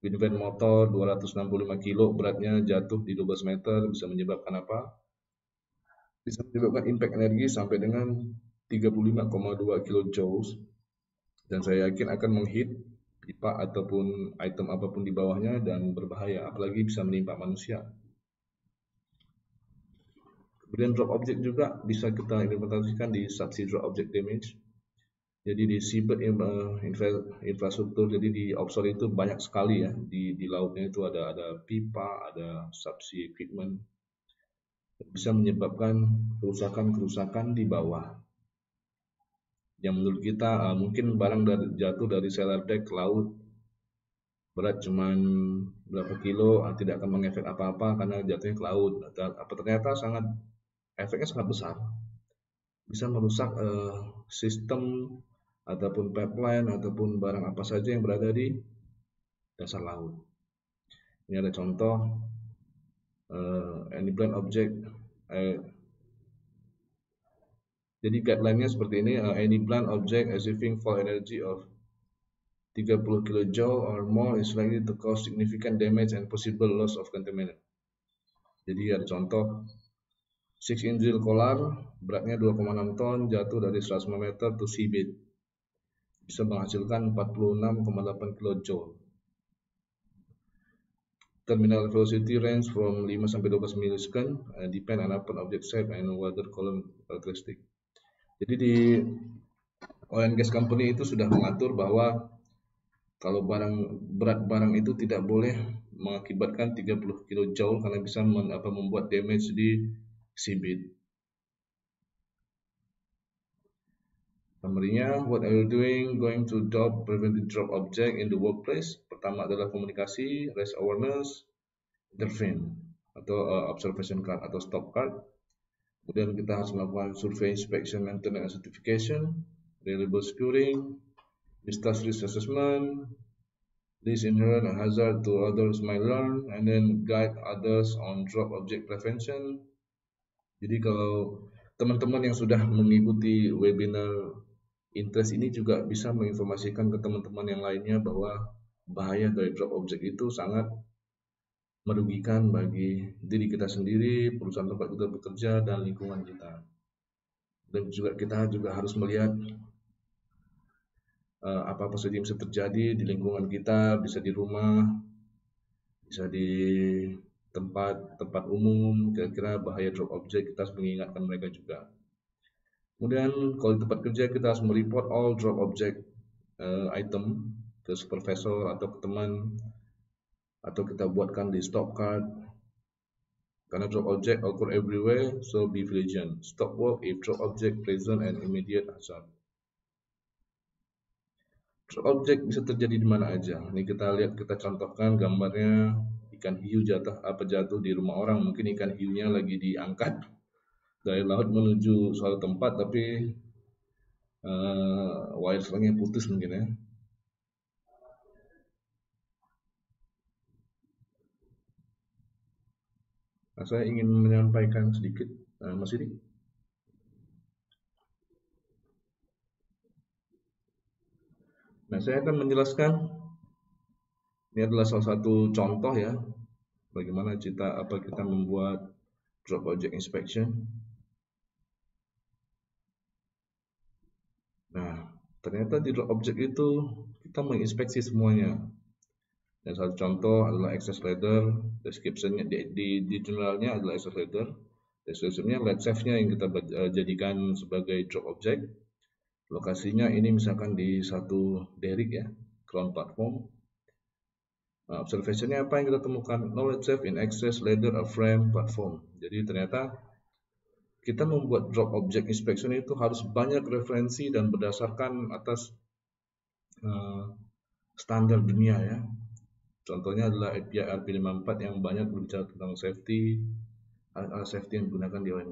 van motor 265 kilo beratnya jatuh di 12 meter bisa menyebabkan apa? Bisa menyebabkan impact energi sampai dengan 35,2 kilojoules dan saya yakin akan menghit pipa ataupun item apa pun di bawahnya dan berbahaya apalagi bisa menimpa manusia. Kemudian drop object juga bisa kita implementasikan di subsea drop object damage. Jadi di seabed infra, infrastruktur, jadi di offshore itu banyak sekali ya. Di di lautnya itu ada ada pipa, ada subsea equipment. Bisa menyebabkan kerusakan-kerusakan di bawah. Yang menurut kita uh, mungkin barang dari, jatuh dari seller deck ke laut berat cuman berapa kilo uh, tidak akan mengefek apa-apa karena jatuhnya ke laut. Dan, apa ternyata sangat efeknya sangat besar bisa merusak uh, sistem ataupun pipeline ataupun barang apa saja yang berada di dasar laut ini ada contoh uh, any plant object uh, jadi guideline-nya seperti ini, uh, any plant object receiving fall energy of 30 kJ or more is likely to cause significant damage and possible loss of contaminant. Jadi ada contoh 6 inch kolar beratnya 2,6 ton jatuh dari 105 meter to seabed bisa menghasilkan 46,8 kJ. Terminal velocity range from 5 sampai 12 millisecond uh, depend on upon object shape and weather column characteristic. Jadi di oil and gas company itu sudah mengatur bahwa kalau barang berat barang itu tidak boleh mengakibatkan 30 kJ karena bisa men, apa, membuat damage di seabed. Summary-nya, what are you doing going to drop preventive drop object in the workplace? Pertama adalah komunikasi, raise awareness, intervene atau uh, observation card atau stop card. Kemudian kita harus melakukan survey inspection, maintenance, and certification, reliable securing, distrust risk assessment, this inherent hazard to others might learn, and then guide others on drop object prevention. Jadi kalau teman-teman yang sudah mengikuti webinar interest ini juga bisa menginformasikan ke teman-teman yang lainnya bahwa bahaya dari drop object itu sangat merugikan bagi diri kita sendiri, perusahaan tempat kita bekerja, dan lingkungan kita. Dan juga kita juga harus melihat apa-apa saja yang bisa terjadi di lingkungan kita, bisa di rumah, bisa di tempat tempat umum, kira-kira bahaya drop object, kita harus mengingatkan mereka juga. Kemudian kalau di tempat kerja kita harus mereport all drop object uh, item ke supervisor atau ke teman atau kita buatkan di stop card. Karena drop object occur everywhere so be vigilant. Stop work if drop object present and immediate hazard. Drop object bisa terjadi di mana aja. Ini kita lihat kita contohkan gambarnya ikan hiu jatuh apa jatuh di rumah orang mungkin ikan hiunya lagi diangkat dari laut menuju suatu tempat tapi uh, wire selangnya putus mungkin ya Nah, saya ingin menyampaikan sedikit, uh, Mas Idi. Nah, saya akan menjelaskan Ini adalah salah satu contoh ya bagaimana kita apa kita membuat drop object inspection. Nah, ternyata di drop object itu kita menginspeksi semuanya. Dan satu contoh adalah access ladder, descriptionnya di, di, di jurnalnya adalah access ladder, descriptionnya let save-nya yang kita uh, jadikan sebagai drop object. Lokasinya ini misalkan di satu derrick ya, ground platform. Nah, observationnya apa yang kita temukan? Knowledge save in access ladder a frame platform. Jadi ternyata kita membuat drop object inspection itu harus banyak referensi dan berdasarkan atas uh, standar dunia ya. Contohnya adalah API RP54 yang banyak berbicara tentang safety, alat safety yang digunakan di oil.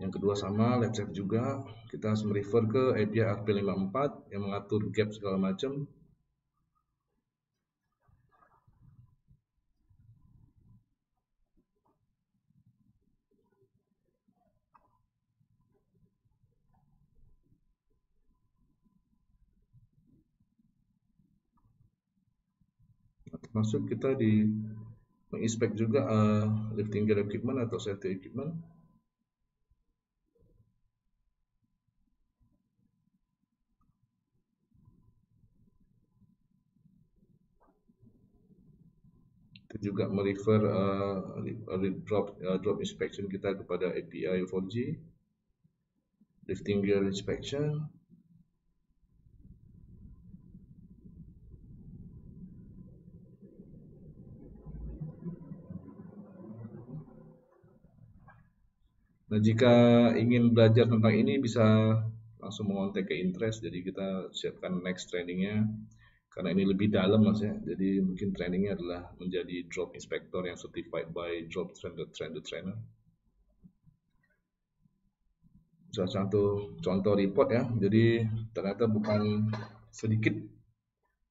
Yang kedua sama, lab safe juga. Kita harus merefer ke API RP54 yang mengatur gap segala macam. Termasuk kita di menginspek juga uh, lifting gear equipment atau safety equipment? Kita juga merefer uh, drop uh, drop inspection kita kepada API 4G lifting gear inspection Nah, jika ingin belajar tentang ini bisa langsung mengontak ke interest. Jadi kita siapkan next trainingnya karena ini lebih dalam mas ya. Jadi mungkin trainingnya adalah menjadi drop inspector yang certified by drop trainer trainer trainer. Salah satu contoh report ya. Jadi ternyata bukan sedikit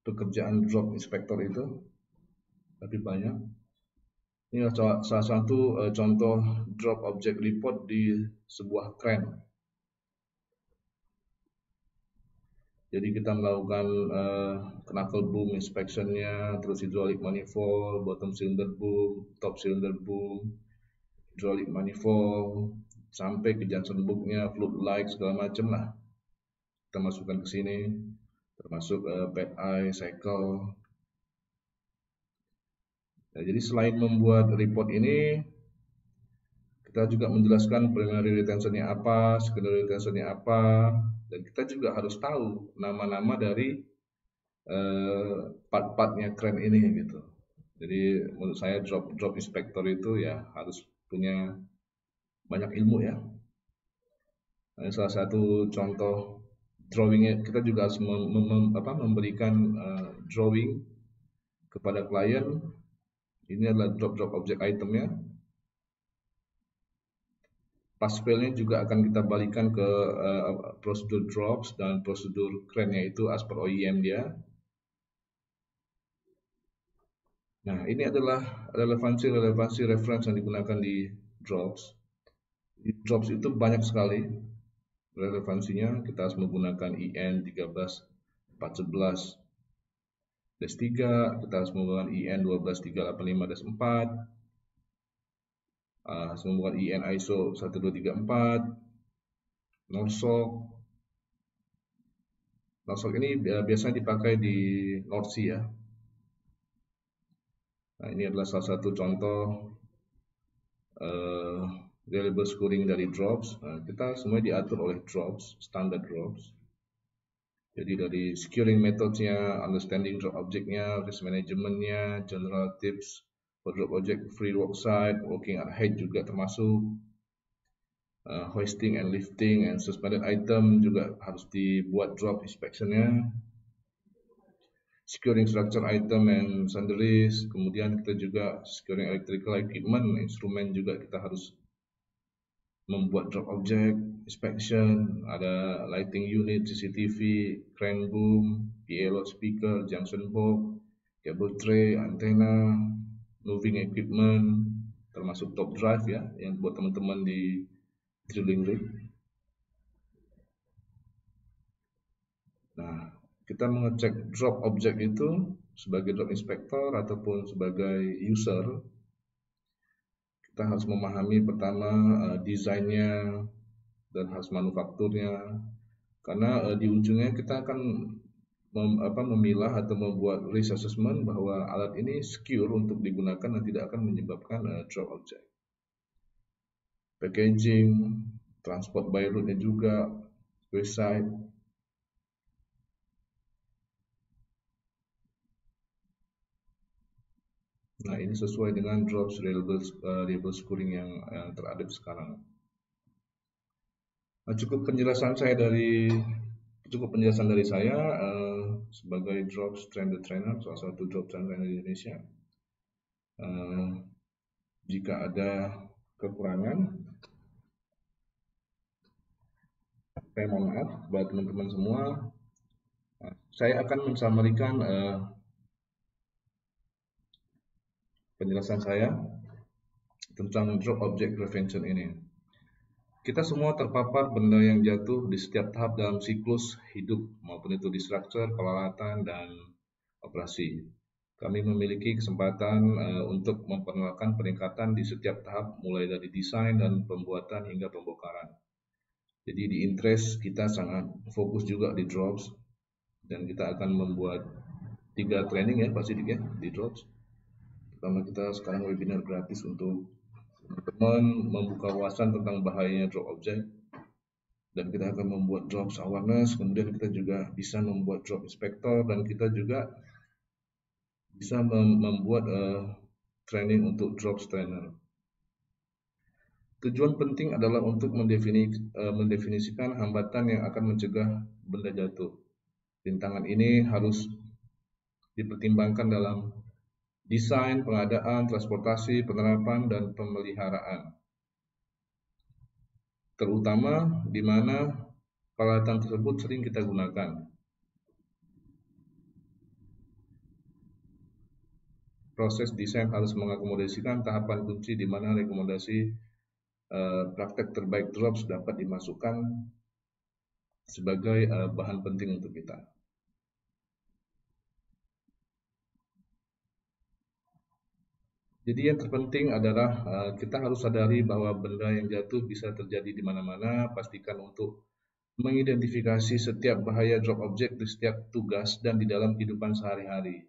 pekerjaan drop inspector itu, tapi banyak. Ini salah, satu uh, contoh drop object report di sebuah crane. Jadi kita melakukan uh, knuckle boom inspectionnya, terus hydraulic manifold, bottom cylinder boom, top cylinder boom, hydraulic manifold, sampai ke Johnson booknya, fluid light segala macam lah. Kita masukkan ke sini, termasuk uh, eye, cycle, Ya, jadi selain membuat report ini, kita juga menjelaskan primary retentionnya apa, secondary retentionnya apa, dan kita juga harus tahu nama-nama dari uh, part-partnya keren ini gitu. Jadi menurut saya drop drop inspector itu ya harus punya banyak ilmu ya. Nah, salah satu contoh drawingnya kita juga harus mem, mem, apa, memberikan uh, drawing kepada klien ini adalah drop-drop objek itemnya. Pass-failnya juga akan kita balikan ke uh, prosedur drops dan prosedur crane itu as per OEM dia. Nah, ini adalah relevansi-relevansi reference yang digunakan di drops. Di drops itu banyak sekali relevansinya. Kita harus menggunakan IN 13411 des 3, kita harus menggunakan IN 12385 des 4, uh, harus menggunakan IN ISO 1234, Norsok. Norsok ini biasanya dipakai di North Sea ya. Nah, ini adalah salah satu contoh uh, reliable scoring dari drops. Nah, kita semua diatur oleh drops, standar drops. Jadi dari securing methodnya, understanding drop objectnya, risk managementnya, general tips for drop object, free work site, working at height juga termasuk. Uh, hoisting and lifting and suspended item juga harus dibuat drop inspectionnya. Securing structure item and sundries. Kemudian kita juga securing electrical equipment, instrumen juga kita harus membuat drop object, inspection, ada lighting unit, CCTV, crane boom, PA speaker, junction box, cable tray, antena, moving equipment, termasuk top drive ya, yang buat teman-teman di drilling rig. Nah, kita mengecek drop object itu sebagai drop inspector ataupun sebagai user kita harus memahami pertama uh, desainnya dan harus manufakturnya. Karena uh, di ujungnya kita akan mem, apa, memilah atau membuat risk assessment bahwa alat ini secure untuk digunakan dan tidak akan menyebabkan uh, drop object packaging transport by route-nya juga website Nah, ini sesuai dengan drops reliable, uh, reliable scoring yang, yang terada sekarang. Nah, cukup penjelasan saya dari cukup penjelasan dari saya uh, sebagai drops trainer trainer salah satu drop trainer di Indonesia. Uh, jika ada kekurangan, saya mohon maaf buat teman-teman semua. Saya akan mensamarikan uh, penjelasan saya tentang drop object prevention ini. Kita semua terpapar benda yang jatuh di setiap tahap dalam siklus hidup, maupun itu di struktur, peralatan, dan operasi. Kami memiliki kesempatan uh, untuk memperkenalkan peningkatan di setiap tahap, mulai dari desain dan pembuatan hingga pembongkaran. Jadi di interest kita sangat fokus juga di drops, dan kita akan membuat tiga training ya, pasti ya, di drops pertama kita sekarang webinar gratis untuk teman membuka wawasan tentang bahayanya drop object dan kita akan membuat drop awareness. Kemudian kita juga bisa membuat drop inspector dan kita juga bisa membuat uh, training untuk drop trainer. Tujuan penting adalah untuk mendefinis, uh, mendefinisikan hambatan yang akan mencegah benda jatuh. Rintangan ini harus dipertimbangkan dalam desain, pengadaan, transportasi, penerapan, dan pemeliharaan. Terutama di mana peralatan tersebut sering kita gunakan. Proses desain harus mengakomodasikan tahapan kunci di mana rekomendasi uh, praktek terbaik drops dapat dimasukkan sebagai uh, bahan penting untuk kita. Jadi yang terpenting adalah uh, kita harus sadari bahwa benda yang jatuh bisa terjadi di mana-mana. Pastikan untuk mengidentifikasi setiap bahaya drop object di setiap tugas dan di dalam kehidupan sehari-hari.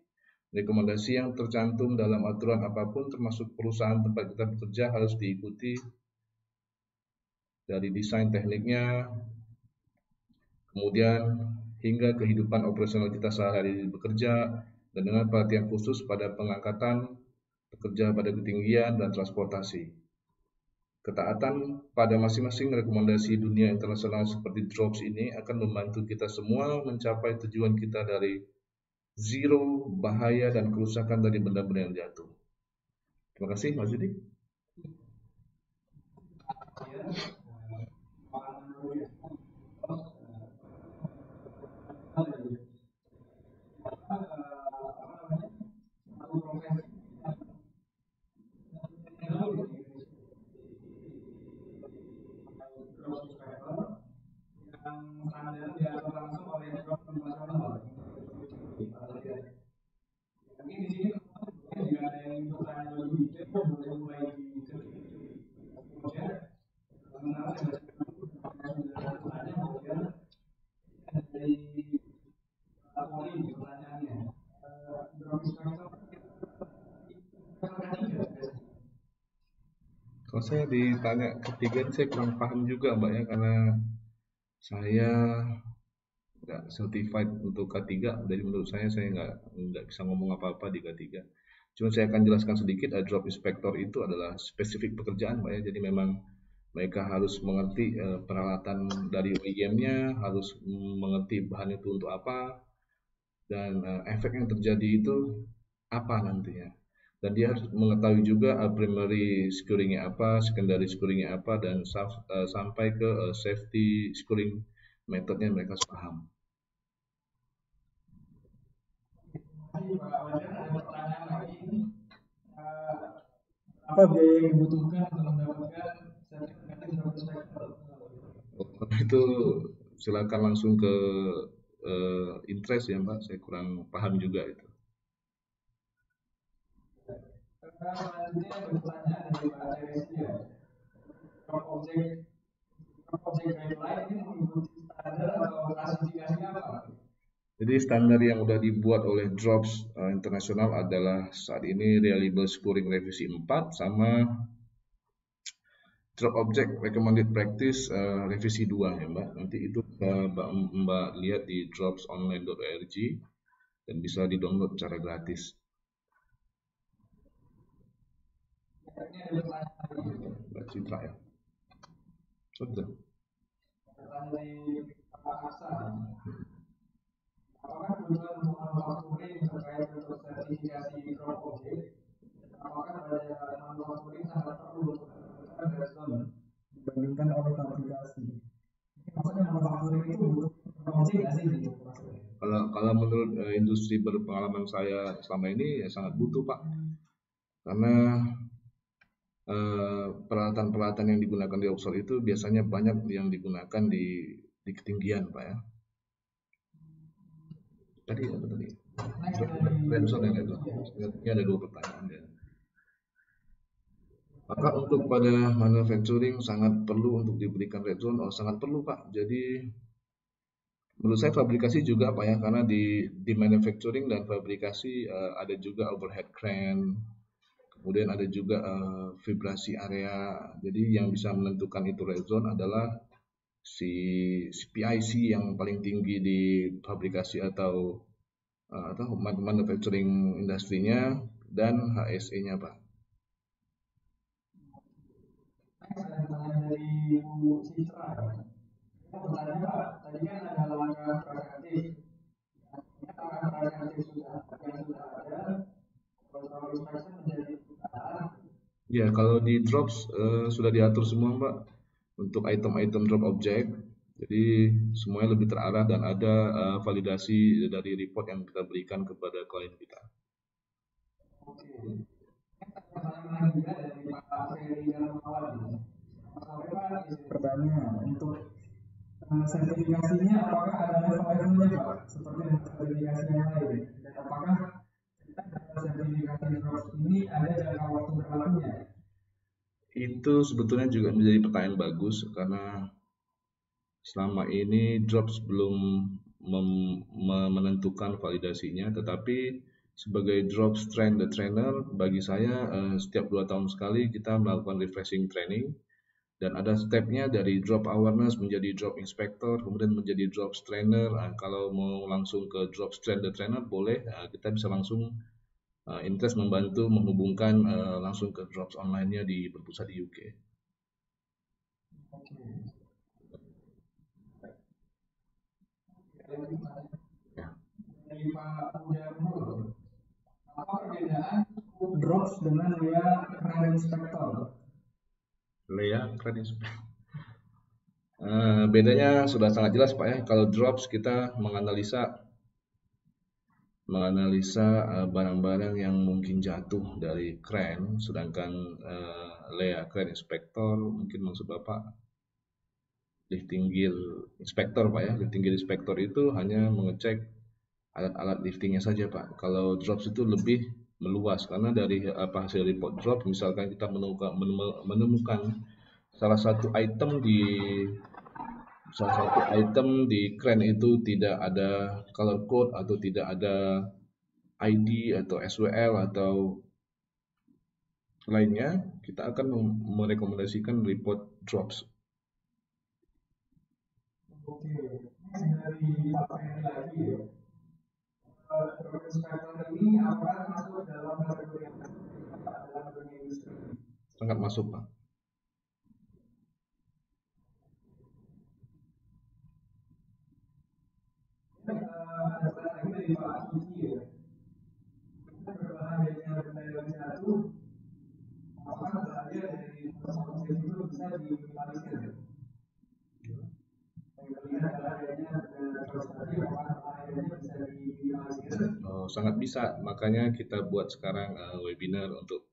Rekomendasi yang tercantum dalam aturan apa pun termasuk perusahaan tempat kita bekerja harus diikuti dari desain tekniknya, kemudian hingga kehidupan operasional kita sehari-hari bekerja dan dengan perhatian khusus pada pengangkatan bekerja pada ketinggian dan transportasi. Ketaatan pada masing-masing rekomendasi dunia internasional seperti DROPS ini akan membantu kita semua mencapai tujuan kita dari zero bahaya dan kerusakan dari benda-benda yang jatuh. Terima kasih, Mas Yudi. Kalau saya ditanya ketiga saya kurang paham juga mbak ya karena saya nggak certified untuk K3 dari menurut saya saya nggak nggak bisa ngomong apa-apa di K3 cuma saya akan jelaskan sedikit drop inspector itu adalah spesifik pekerjaan mbak ya. Jadi memang mereka harus mengerti uh, peralatan dari OEM-nya harus mengerti bahan itu untuk apa dan uh, efek yang terjadi itu apa nantinya dan dia harus mengetahui juga uh, primary scoringnya apa, secondary scoringnya apa, dan uh, sampai ke uh, safety scoring metodnya mereka paham. Apa biaya yang dibutuhkan untuk mendapatkan itu silakan langsung ke uh, interest ya Mbak, saya kurang paham juga itu. Jadi standar yang sudah dibuat oleh Drops uh, internasional adalah saat ini Reliable Scoring Revisi 4 sama Drop Object Recommended Practice uh, Revisi 2 ya Mbak. Nanti itu uh, Mbak, Mbak lihat di dropsonline.org dan bisa di-download secara gratis. Mbak Citra ya. Sudah. Apakah kebutuhan manufacturing terkait untuk sertifikasi object? Apakah pada manufacturing sangat perlu respon dibandingkan oleh fabrikasi? Maksudnya manufacturing itu butuh objek nggak sih? Kalau kalau menurut uh, industri berpengalaman saya selama ini ya sangat butuh pak, karena eh, peralatan-peralatan uh, yang digunakan di offshore itu biasanya banyak yang digunakan di di ketinggian pak ya tadi apa tadi? Yang itu. Ini ada dua pertanyaan ya. Maka untuk pada manufacturing sangat perlu untuk diberikan red zone, oh sangat perlu Pak. Jadi menurut saya fabrikasi juga Pak ya, karena di di manufacturing dan fabrikasi uh, ada juga overhead crane, kemudian ada juga uh, vibrasi area. Jadi yang bisa menentukan itu red zone adalah si, si PIC yang paling tinggi di fabrikasi atau uh, atau manufacturing industrinya dan HSE-nya Pak. Bu Ya, kalau di drops uh, sudah diatur semua Mbak untuk item-item drop object. Jadi semuanya lebih terarah dan ada uh, validasi dari report yang kita berikan kepada klien kita. Pertanyaan untuk uh, sertifikasinya apakah ada level-levelnya Pak? Seperti sertifikasi yang lain. Dan apakah sertifikasi drop ini ada jangka waktu berlakunya? Itu sebetulnya juga menjadi pertanyaan bagus karena selama ini Jobs belum menentukan validasinya, tetapi sebagai Drops Train the Trainer, bagi saya uh, setiap dua tahun sekali kita melakukan refreshing training dan ada stepnya dari drop awareness menjadi drop inspector, kemudian menjadi drops trainer. Nah, kalau mau langsung ke drops train the trainer boleh, uh, kita bisa langsung uh, interest membantu menghubungkan uh, langsung ke drops online-nya di berpusat di UK. Ya. Apa perbedaan drops dengan Lea Crane Inspector? Lea Crane Inspector. Uh, bedanya sudah sangat jelas Pak ya. Kalau drops kita menganalisa menganalisa eh, barang-barang yang mungkin jatuh dari crane, sedangkan uh, Lea Crane Inspector mungkin maksud Bapak lifting gear inspektor pak ya lifting gear inspektor itu hanya mengecek alat-alat liftingnya saja pak kalau drops itu lebih meluas. Karena dari apa hasil report drop misalkan kita menemukan menemukan salah satu item di salah satu item di crane itu tidak ada color code atau tidak ada ID atau SWL atau lainnya kita akan merekomendasikan report drops. Oke, dari dalam kategori yang dalam dunia industri? Sangat masuk, Pak. Ada lagi dari Pak Kiki ya. Berbahayanya benda yang jatuh, apakah bahaya dari konsumsi itu bisa diminimalisir? Oh, sangat bisa. Makanya kita buat sekarang uh, webinar untuk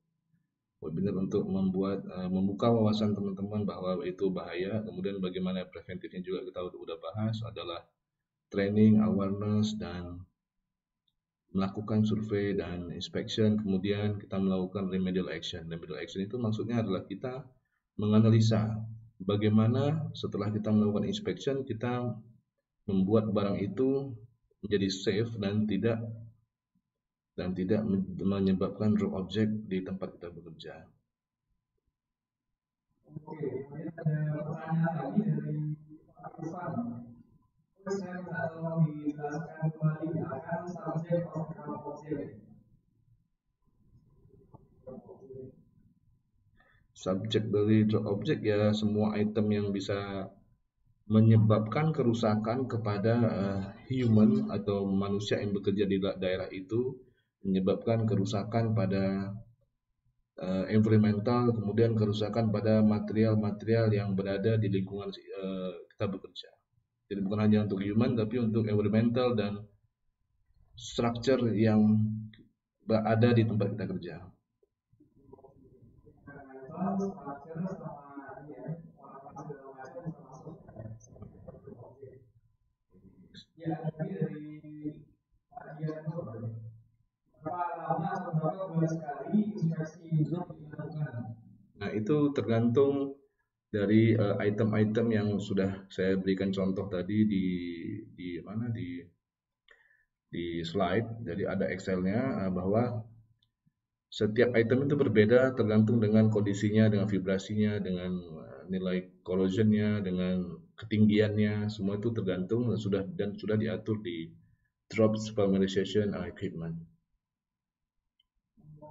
webinar untuk membuat uh, membuka wawasan teman-teman bahwa itu bahaya. Kemudian bagaimana preventifnya juga kita udah bahas adalah training, awareness, dan melakukan survei dan inspection, kemudian kita melakukan remedial action. Remedial action itu maksudnya adalah kita menganalisa bagaimana setelah kita melakukan inspection, kita membuat barang itu menjadi safe dan tidak dan tidak menyebabkan drop object di tempat kita bekerja. Oke, kemudian ada pertanyaan lagi dari Pak Irfan. Saya minta tolong dijelaskan kembali akan subjek of object. Subjek dari drop object ya semua item yang bisa menyebabkan kerusakan kepada uh, human atau manusia yang bekerja di daerah itu menyebabkan kerusakan pada uh, environmental, kemudian kerusakan pada material-material yang berada di lingkungan uh, kita bekerja. Jadi bukan hanya untuk human, tapi untuk environmental dan structure yang berada di tempat kita kerja. Ya, Nah, itu tergantung dari eh, item-item uh, yang sudah saya berikan contoh tadi di di mana di di slide. Jadi ada Excel-nya uh, bahwa setiap item itu berbeda tergantung dengan kondisinya, dengan vibrasinya, dengan uh, nilai corrosionnya, dengan ketinggiannya, semua itu tergantung dan sudah dan sudah diatur di drops polymerization equipment.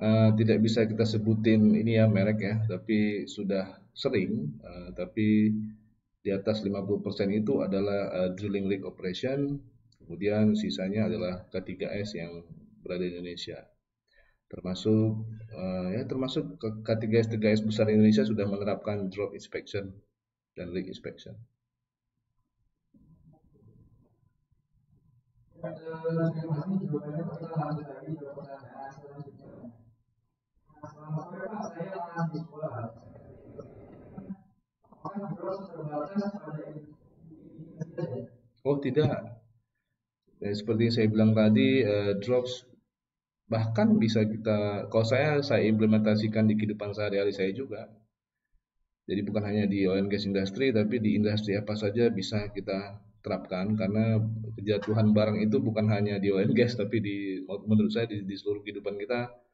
uh, tidak bisa kita sebutin ini ya merek ya, tapi sudah sering, uh, tapi di atas 50% itu adalah uh, drilling rig operation, kemudian sisanya adalah K3S yang berada di Indonesia. Termasuk uh, ya termasuk K3S 3S besar Indonesia sudah menerapkan drop inspection dan rig inspection. Terima kasih kita lanjut lagi ke pertanyaan selanjutnya. Selamat sore Pak, saya mahasiswa. Apakah Drops terbatas pada Oh tidak. Ya, seperti yang saya bilang tadi, uh, Drops bahkan bisa kita, kalau saya saya implementasikan di kehidupan sehari-hari saya juga. Jadi bukan hanya di oil and gas industry, tapi di industri apa saja bisa kita terapkan karena kejatuhan barang itu bukan hanya di oil and gas tapi di menurut saya di, di seluruh kehidupan kita Eh,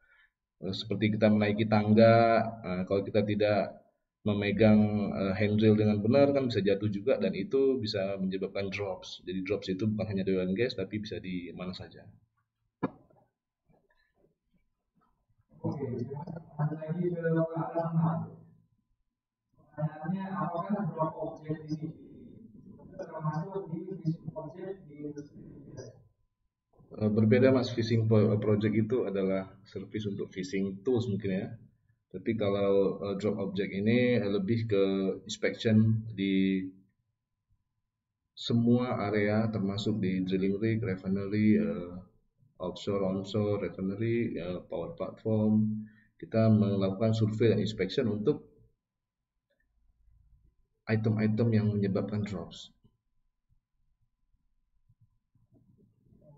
seperti kita menaiki tangga, uh, kalau kita tidak memegang uh, handrail dengan benar kan bisa jatuh juga dan itu bisa menyebabkan drops. Jadi drops itu bukan hanya and gas tapi bisa di mana saja. Oke, lagi Eh, berbeda mas fishing eh, project itu adalah service untuk fishing tools mungkin ya tapi kalau uh, drop object ini lebih ke inspection di semua area termasuk di drilling rig, refinery, uh, offshore, onshore, refinery, uh, power platform. Kita melakukan survei dan inspection untuk item-item yang menyebabkan drops.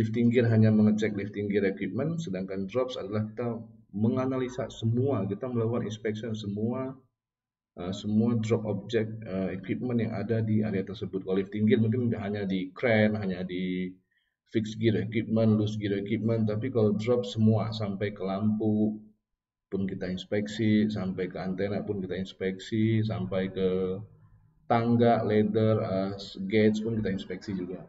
Lifting gear hanya mengecek lifting gear equipment, sedangkan drops adalah kita menganalisa semua, kita melakukan inspection semua uh, semua drop object uh, equipment yang ada di area tersebut. Kalau lifting gear mungkin hanya di crane, hanya di fixed gear equipment, loose gear equipment, tapi kalau drop semua sampai ke lampu pun kita inspeksi, sampai ke antena pun kita inspeksi, sampai ke tangga, ladder, uh, gates pun kita inspeksi juga.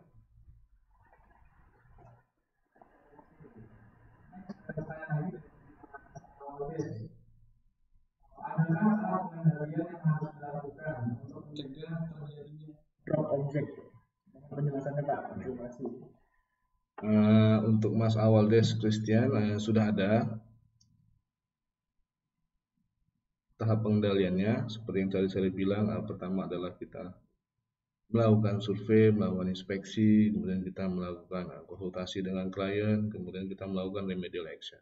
drop object penjelasannya Pak terima kasih uh, untuk Mas Awaldes Christian uh, sudah ada tahap pengendaliannya seperti yang tadi saya bilang uh, pertama adalah kita melakukan survei, melakukan inspeksi, kemudian kita melakukan uh, konsultasi dengan klien, kemudian kita melakukan remedial action.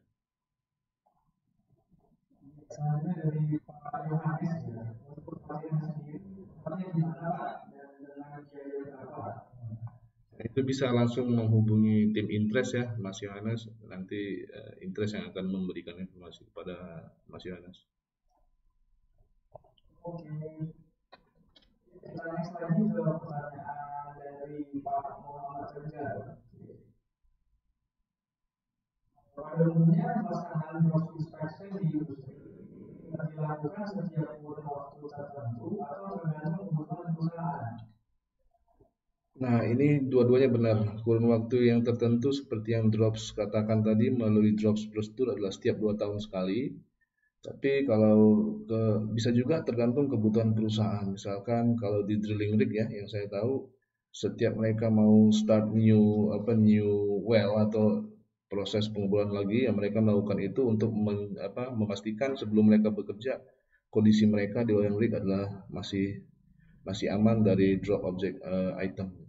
Dari Pak Yohanes ya, untuk sendiri, gimana Pak dan dengan biaya berapa? Itu bisa langsung menghubungi tim interest ya, Mas Yohanes. Nanti uh, interest yang akan memberikan informasi kepada Mas Yohanes. Oke. Next lagi pertanyaan dari Pak Muhammad Fajar. Pada umumnya pelaksanaan cross inspection di industri dilakukan setiap kurun waktu tertentu atau tergantung kebutuhan perusahaan. Nah, ini dua-duanya benar. Kurun waktu yang tertentu seperti yang Drops katakan tadi melalui Drops Prosedur adalah setiap dua tahun sekali. Tapi kalau ke, bisa juga tergantung kebutuhan perusahaan. Misalkan kalau di drilling rig ya, yang saya tahu setiap mereka mau start new apa new well atau proses pengeboran lagi, ya mereka melakukan itu untuk men, apa, memastikan sebelum mereka bekerja kondisi mereka di oil rig adalah masih masih aman dari drop object uh, item.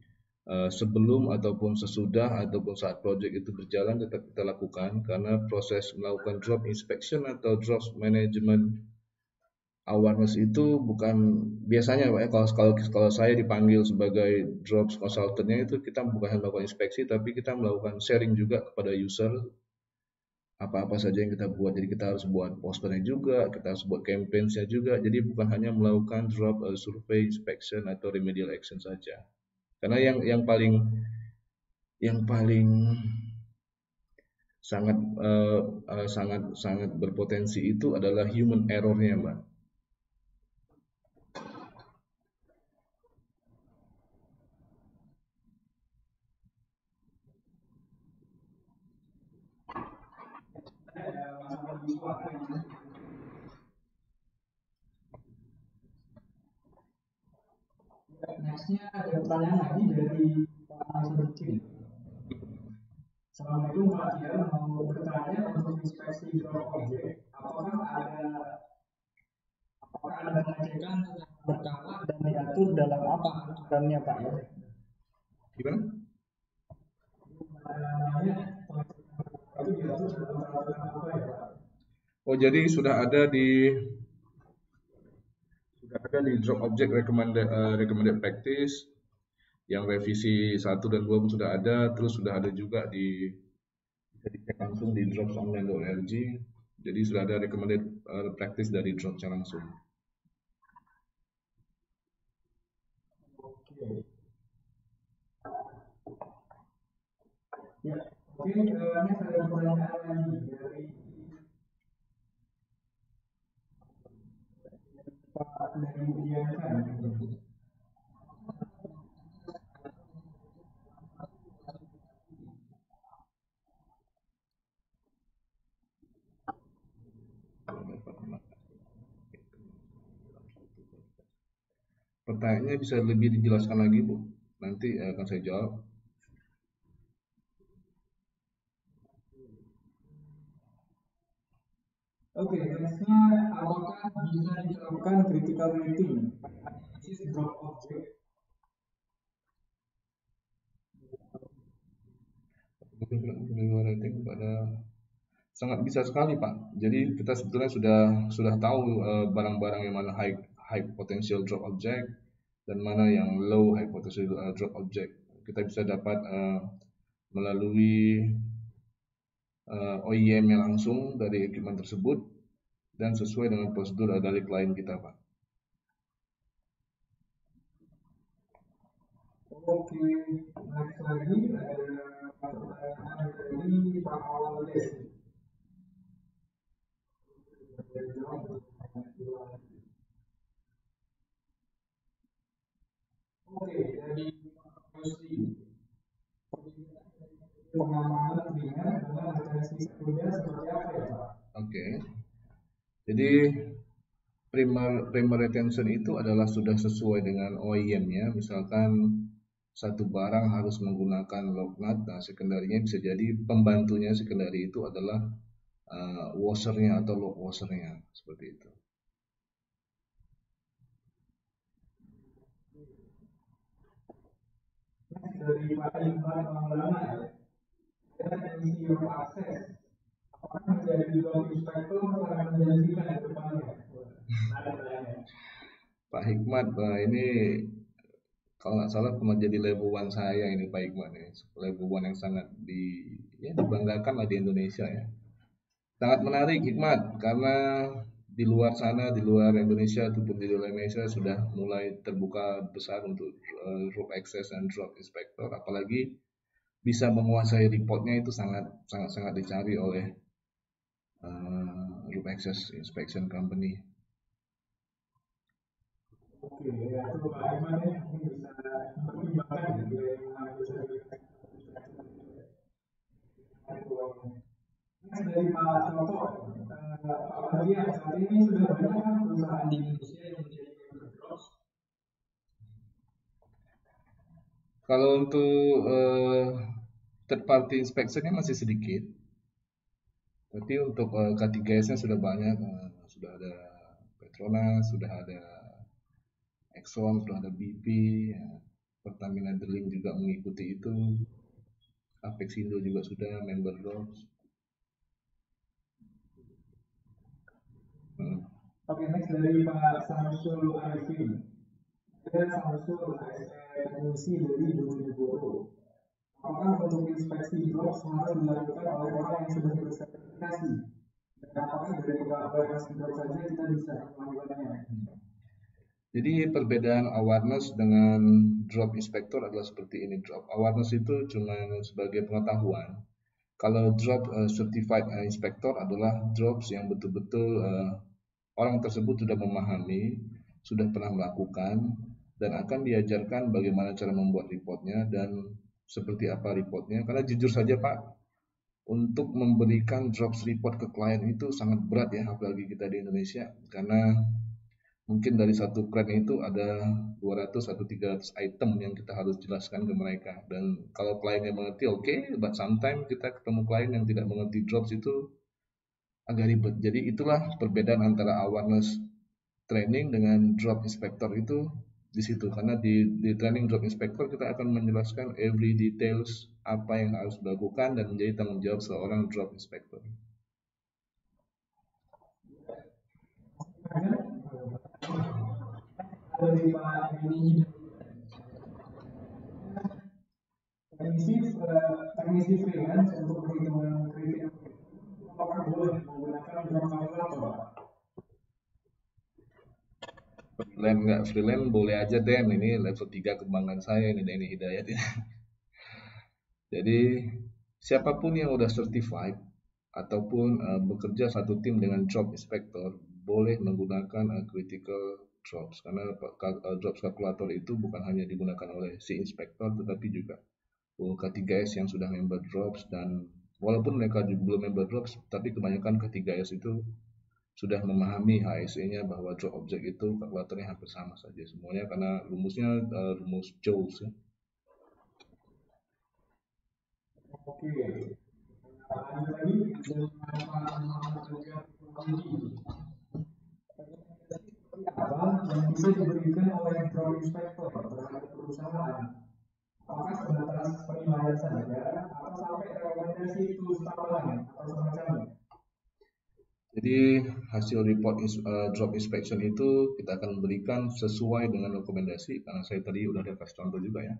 Uh, sebelum ataupun sesudah ataupun saat proyek itu berjalan tetap kita lakukan karena proses melakukan drop inspection atau drop management awareness itu bukan biasanya Pak ya. Kalau kalau kalau saya dipanggil sebagai drops consultantnya itu kita bukan melakukan inspeksi tapi kita melakukan sharing juga kepada user apa-apa saja yang kita buat. Jadi kita harus buat posternya juga kita harus buat campaignsnya juga. Jadi bukan hanya melakukan drop uh, survey inspection atau remedial action saja karena yang yang paling yang paling sangat uh, uh, sangat sangat berpotensi itu adalah human errornya mbak Nextnya ada pertanyaan lagi dari Pak Nasruddin. Assalamualaikum Pak Dia mau bertanya untuk inspeksi drop objek, apakah ada apakah ada pengecekan berkala dan diatur dalam apa aturannya Pak ya? Gimana? Oh jadi sudah ada di ada di drop object recommended uh, recommended practice yang revisi 1 dan 2 pun sudah ada terus sudah ada juga di bisa dicek langsung di dropsonline.org jadi sudah ada recommended uh, practice dari dropsnya langsung. Oke. Ya, okay, uh, ada pertanyaan Pertanyaannya bisa lebih dijelaskan lagi Bu. Nanti akan saya jawab. Oke, okay, nextnya apakah bisa dilakukan critical rating analisis drop object? rating pada sangat bisa sekali Pak. Jadi kita sebetulnya sudah sudah tahu eh, barang-barang uh, yang mana high high potential drop object dan mana yang low high potential uh, drop object. Kita bisa dapat uh, melalui OEM yang langsung dari equipment tersebut dan sesuai dengan prosedur dari klien kita Pak. Oke, next lagi ada dari Pak Awaldes. Oke, dari Yosi. Pengamanan dengan sekunder ya? Oke. Jadi primer primer retention itu adalah sudah sesuai dengan OEM-nya. Misalkan satu barang harus menggunakan lock nut, nah sekunderinya bisa jadi pembantunya sekundari itu adalah uh, washernya atau lock washernya seperti itu. Dari Iqbal Maulana, of access, apakah menjadi dua inspektor sangat menjanjikan ke depannya? Pak Hikmat, nah ini kalau nggak salah pernah jadi one saya ini Pak Hikmat ya, one yang sangat di ya dibanggakan lah di Indonesia ya. Sangat menarik hikmat karena di luar sana di luar Indonesia ataupun di luar Indonesia sudah mulai terbuka besar untuk uh, drop access dan drop inspector apalagi bisa menguasai reportnya itu sangat sangat sangat dicari oleh uh, drop access inspection company. Oke, ya itu Pak Iman ya bisa mempertimbangkan ya yang bisa dari Pak Toto, Pak Bagian, saat ini sudah banyak kan perusahaan di Indonesia yang menjadi member Kalau untuk uh, third party inspection masih sedikit, tapi untuk uh, K3S-nya sudah banyak, uh, sudah ada Petronas, sudah ada Exxon, sudah ada BP, ya. Pertamina Drilling juga mengikuti itu, Apex Indo juga sudah member Drops. Oke, next dari Pak Samsul Arifin. Apakah untuk inspeksi blok harus dilakukan oleh orang yang sudah bersertifikasi? Dan apakah dari awareness blok saja kita bisa melakukannya? Jadi perbedaan awareness dengan drop inspector adalah seperti ini. Drop awareness itu cuma sebagai pengetahuan. Kalau drop uh, certified uh, inspector adalah drops yang betul-betul uh, orang tersebut sudah memahami, sudah pernah melakukan, dan akan diajarkan bagaimana cara membuat reportnya dan seperti apa reportnya. Karena jujur saja Pak, untuk memberikan drops report ke klien itu sangat berat ya, apalagi kita di Indonesia. Karena mungkin dari satu plan itu ada 200 atau 300 item yang kita harus jelaskan ke mereka. Dan kalau kliennya mengerti, oke, okay, but sometimes kita ketemu klien yang tidak mengerti drops itu agak ribet. Jadi itulah perbedaan antara awareness training dengan drop inspector itu di situ karena di, di training drop inspector kita akan menjelaskan every details apa yang harus dilakukan dan menjadi tanggung jawab seorang drop inspector. Teknisi, teknisi freelance untuk perhitungan kritik apakah boleh menggunakan drone kalkulator? Freelance nggak freelance boleh aja Den ini level 3 kebanggaan saya ini ini Hidayat ya. *laughs* Jadi siapa pun yang udah certified ataupun uh, bekerja satu tim dengan job inspector boleh menggunakan uh, critical drops karena uh, drops kalkulator itu bukan hanya digunakan oleh si inspektor tetapi juga K3S yang sudah member drops dan walaupun mereka belum member drops tapi kebanyakan ketiga S itu sudah memahami HSE-nya bahwa drop object itu kalkulatornya hampir sama saja semuanya karena rumusnya uh, rumus Jones ya. Oke. Lanjut lagi yang bisa diberikan oleh drone inspector terhadap perusahaan apakah sebatas penilaian saja atau sampai rekomendasi tools tambahan atau semacamnya Jadi hasil report ins- uh, drop inspection itu kita akan berikan sesuai dengan rekomendasi karena saya tadi udah ada kasih contoh juga ya.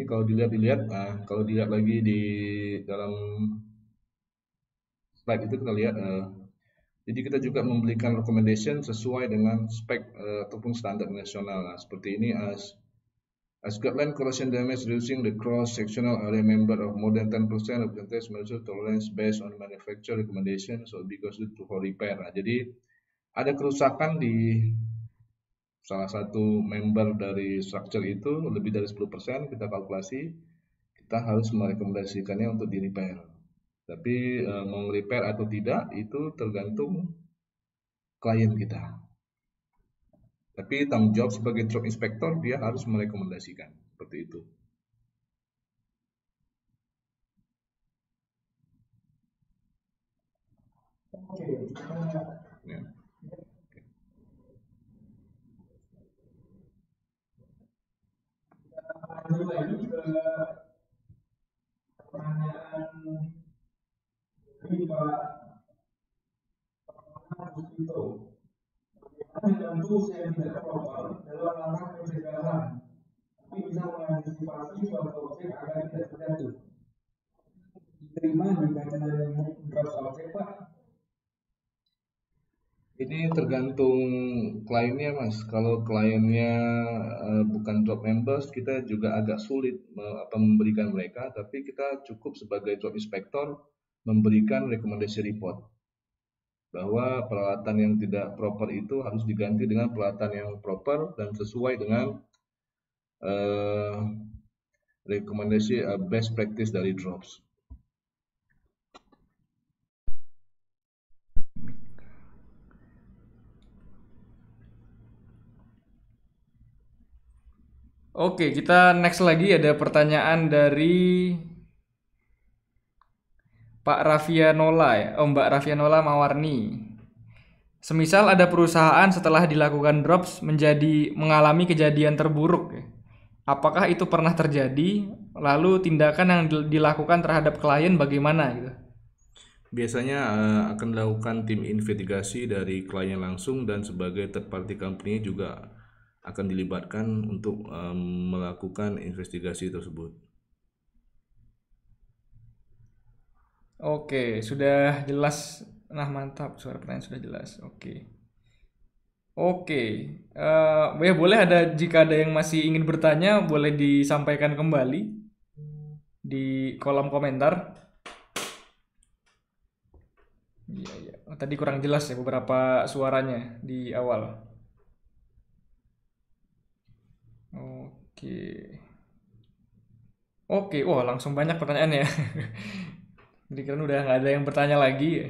Ini kalau dilihat-lihat, nah, kalau dilihat lagi di dalam slide itu kita lihat, uh, jadi kita juga memberikan recommendation sesuai dengan spek uh, ataupun standar nasional. Nah, seperti ini as as guideline corrosion damage reducing the cross sectional area member of more than 10% of the test measure tolerance based on manufacturer recommendation so because to for repair. Nah, jadi ada kerusakan di salah satu member dari structure itu lebih dari 10% kita kalkulasi kita harus merekomendasikannya untuk di repair. Tapi e, mau repair atau tidak itu tergantung klien kita. Tapi tanggung jawab sebagai drop inspector dia harus merekomendasikan seperti itu. Oke, kita ya. lanjut lagi ke pertanyaan dari Pak Mustito. Bagaimana dengan tools tidak proper dalam langkah pencegahan, tapi bisa mengantisipasi suatu objek agar tidak terjatuh? Diterima jika cenderung drop objek, Pak? Ini tergantung kliennya mas. Kalau kliennya uh, bukan drop members, kita juga agak sulit me- apa, memberikan mereka. Tapi kita cukup sebagai drop inspector memberikan rekomendasi report bahwa peralatan yang tidak proper itu harus diganti dengan peralatan yang proper dan sesuai dengan uh, rekomendasi uh, best practice dari drops. Oke, kita next lagi ada pertanyaan dari Pak Raffianola ya, oh Mbak Raffianola Mawarni. Semisal ada perusahaan setelah dilakukan drops menjadi mengalami kejadian terburuk ya. Apakah itu pernah terjadi? Lalu tindakan yang dilakukan terhadap klien bagaimana gitu? Biasanya uh, akan dilakukan tim investigasi dari klien langsung dan sebagai third party company juga akan dilibatkan untuk um, melakukan investigasi tersebut. Oke, sudah jelas. Nah, mantap. Suara pertanyaan sudah jelas. Oke. Oke. Uh, ya boleh ada jika ada yang masih ingin bertanya boleh disampaikan kembali di kolom komentar. Iya, iya. Oh, tadi kurang jelas ya beberapa suaranya di awal. Oke. Oke, wah langsung banyak pertanyaannya. Jadi *laughs* kan udah nggak ada yang bertanya lagi.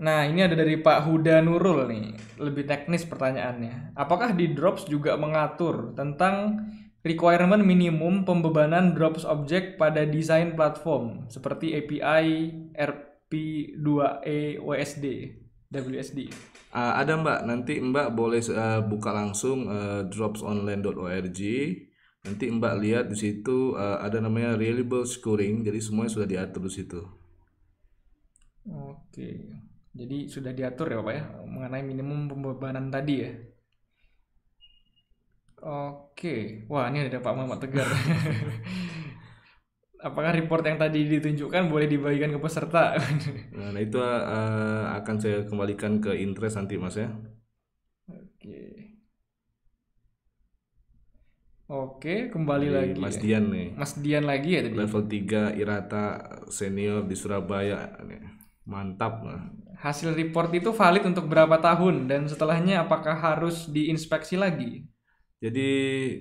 Nah, ini ada dari Pak Huda Nurul nih, lebih teknis pertanyaannya. Apakah di Drops juga mengatur tentang requirement minimum pembebanan Drops objek pada desain platform seperti API RP2E WSD, WSD? Uh, ada Mbak, nanti Mbak boleh uh, buka langsung uh, dropsonline.org. Nanti Mbak lihat di situ uh, ada namanya reliable scoring, jadi semuanya sudah diatur di situ. Oke, jadi sudah diatur ya Pak ya mengenai minimum pembebanan tadi ya. Oke, wah ini ada Pak Muhammad Tegar. *laughs* Apakah report yang tadi ditunjukkan boleh dibagikan ke peserta? *laughs* nah itu uh, akan saya kembalikan ke interest nanti Mas ya. Oke. Oke, kembali Dari lagi. Mas ya. Dian nih. Mas Dian lagi ya tadi. Level 3 Irata senior di Surabaya. Mantap. Nah. Hasil report itu valid untuk berapa tahun dan setelahnya apakah harus diinspeksi lagi? Jadi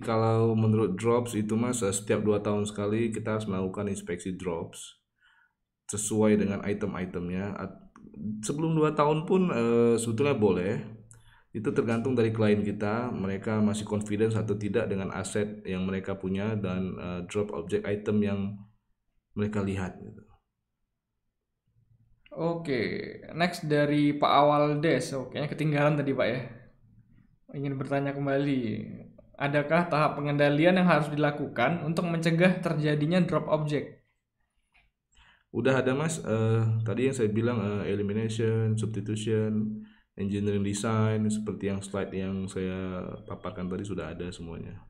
kalau menurut drops itu mas setiap dua tahun sekali kita harus melakukan inspeksi drops sesuai dengan item-itemnya. Sebelum dua tahun pun e, sebetulnya boleh. itu tergantung dari klien kita mereka masih confidence atau tidak dengan aset yang mereka punya dan uh, drop object item yang mereka lihat gitu. Oke, next dari Pak Awal Des. Oh, kayaknya ketinggalan tadi Pak ya. Ingin bertanya kembali, adakah tahap pengendalian yang harus dilakukan untuk mencegah terjadinya drop object? Udah ada mas, uh, tadi yang saya bilang uh, elimination, substitution, engineering design, seperti yang slide yang saya paparkan tadi sudah ada semuanya.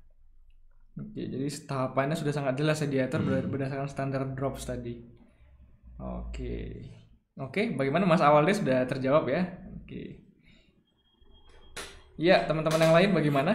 Oke, jadi tahapannya sudah sangat jelas ya diatur hmm. berdasarkan standar drops tadi. Oke. Oke, bagaimana Mas awalnya sudah terjawab ya? Oke. Ya, teman-teman yang lain bagaimana?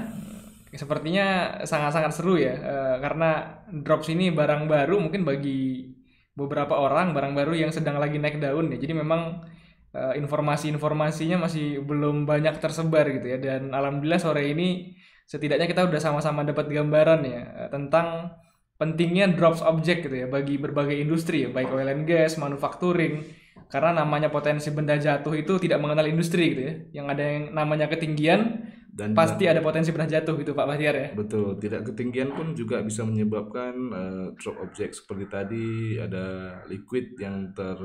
Sepertinya sangat-sangat seru ya, e, karena drops ini barang baru mungkin bagi beberapa orang barang baru yang sedang lagi naik daun ya. Jadi memang e, informasi-informasinya masih belum banyak tersebar gitu ya. Dan alhamdulillah sore ini setidaknya kita udah sama-sama dapat gambaran ya e, tentang pentingnya drops object gitu ya bagi berbagai industri ya, baik oil and gas, manufacturing, karena namanya potensi benda jatuh itu tidak mengenal industri gitu ya yang ada yang namanya ketinggian dan pasti ada potensi benda jatuh gitu Pak Bahtiar ya betul tidak ketinggian pun juga bisa menyebabkan uh, drop object seperti tadi ada liquid yang ter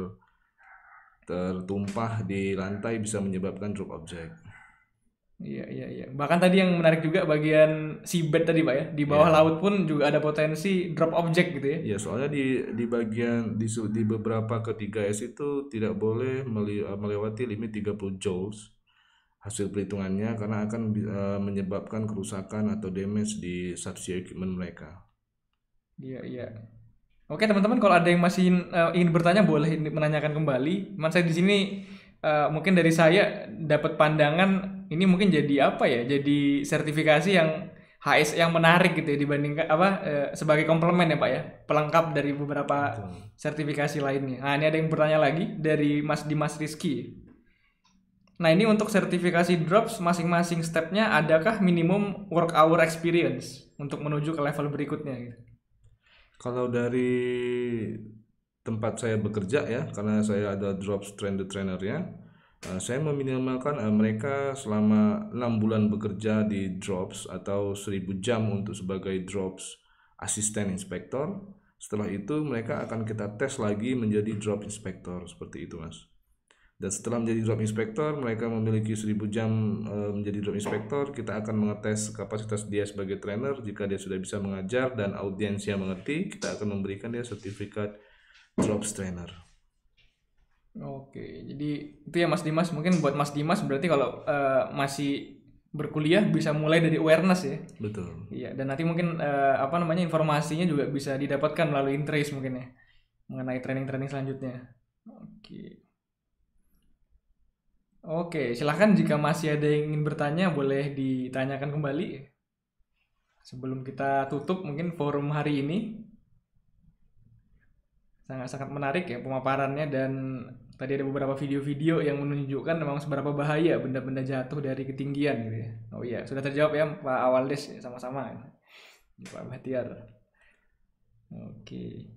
tertumpah di lantai bisa menyebabkan drop object Iya iya iya. Bahkan tadi yang menarik juga bagian seabed tadi pak ya di bawah yeah. laut pun juga ada potensi drop object gitu ya. Iya soalnya di di bagian di di beberapa ketiga s itu tidak boleh melewati limit 30 joules hasil perhitungannya karena akan uh, menyebabkan kerusakan atau damage di subsea equipment mereka. Iya iya. Oke teman-teman kalau ada yang masih uh, ingin bertanya boleh menanyakan kembali. Man saya di sini uh, mungkin dari saya dapat pandangan ini mungkin jadi apa ya? Jadi sertifikasi yang HS yang menarik gitu ya dibandingkan apa uh, sebagai komplement ya Pak ya, pelengkap dari beberapa Betul. sertifikasi lainnya. Nah, ini ada yang bertanya lagi dari Mas Dimas Rizky. Nah, ini untuk sertifikasi drops masing-masing stepnya adakah minimum work hour experience untuk menuju ke level berikutnya gitu? Kalau dari tempat saya bekerja ya, karena saya ada drops trainer Uh, saya meminimalkan uh, mereka selama enam bulan bekerja di drops atau 1000 jam untuk sebagai drops asisten inspektor. Setelah itu mereka akan kita tes lagi menjadi drop inspektor seperti itu mas. Dan setelah menjadi drop inspektor mereka memiliki 1000 jam uh, menjadi drop inspektor kita akan mengetes kapasitas dia sebagai trainer jika dia sudah bisa mengajar dan audiensnya mengerti kita akan memberikan dia sertifikat drops trainer. Oke, jadi itu ya Mas Dimas. Mungkin buat Mas Dimas berarti kalau uh, masih berkuliah bisa mulai dari awareness ya. Betul. Iya, dan nanti mungkin uh, apa namanya informasinya juga bisa didapatkan melalui interest mungkin ya mengenai training-training selanjutnya. Oke. Oke, silahkan jika masih ada yang ingin bertanya boleh ditanyakan kembali. Sebelum kita tutup mungkin forum hari ini sangat-sangat menarik ya pemaparannya dan tadi ada beberapa video-video yang menunjukkan memang seberapa bahaya benda-benda jatuh dari ketinggian gitu ya. Oh iya, sudah terjawab ya Pak Awaldes ya, sama-sama. Pak Bahtiar. Oke.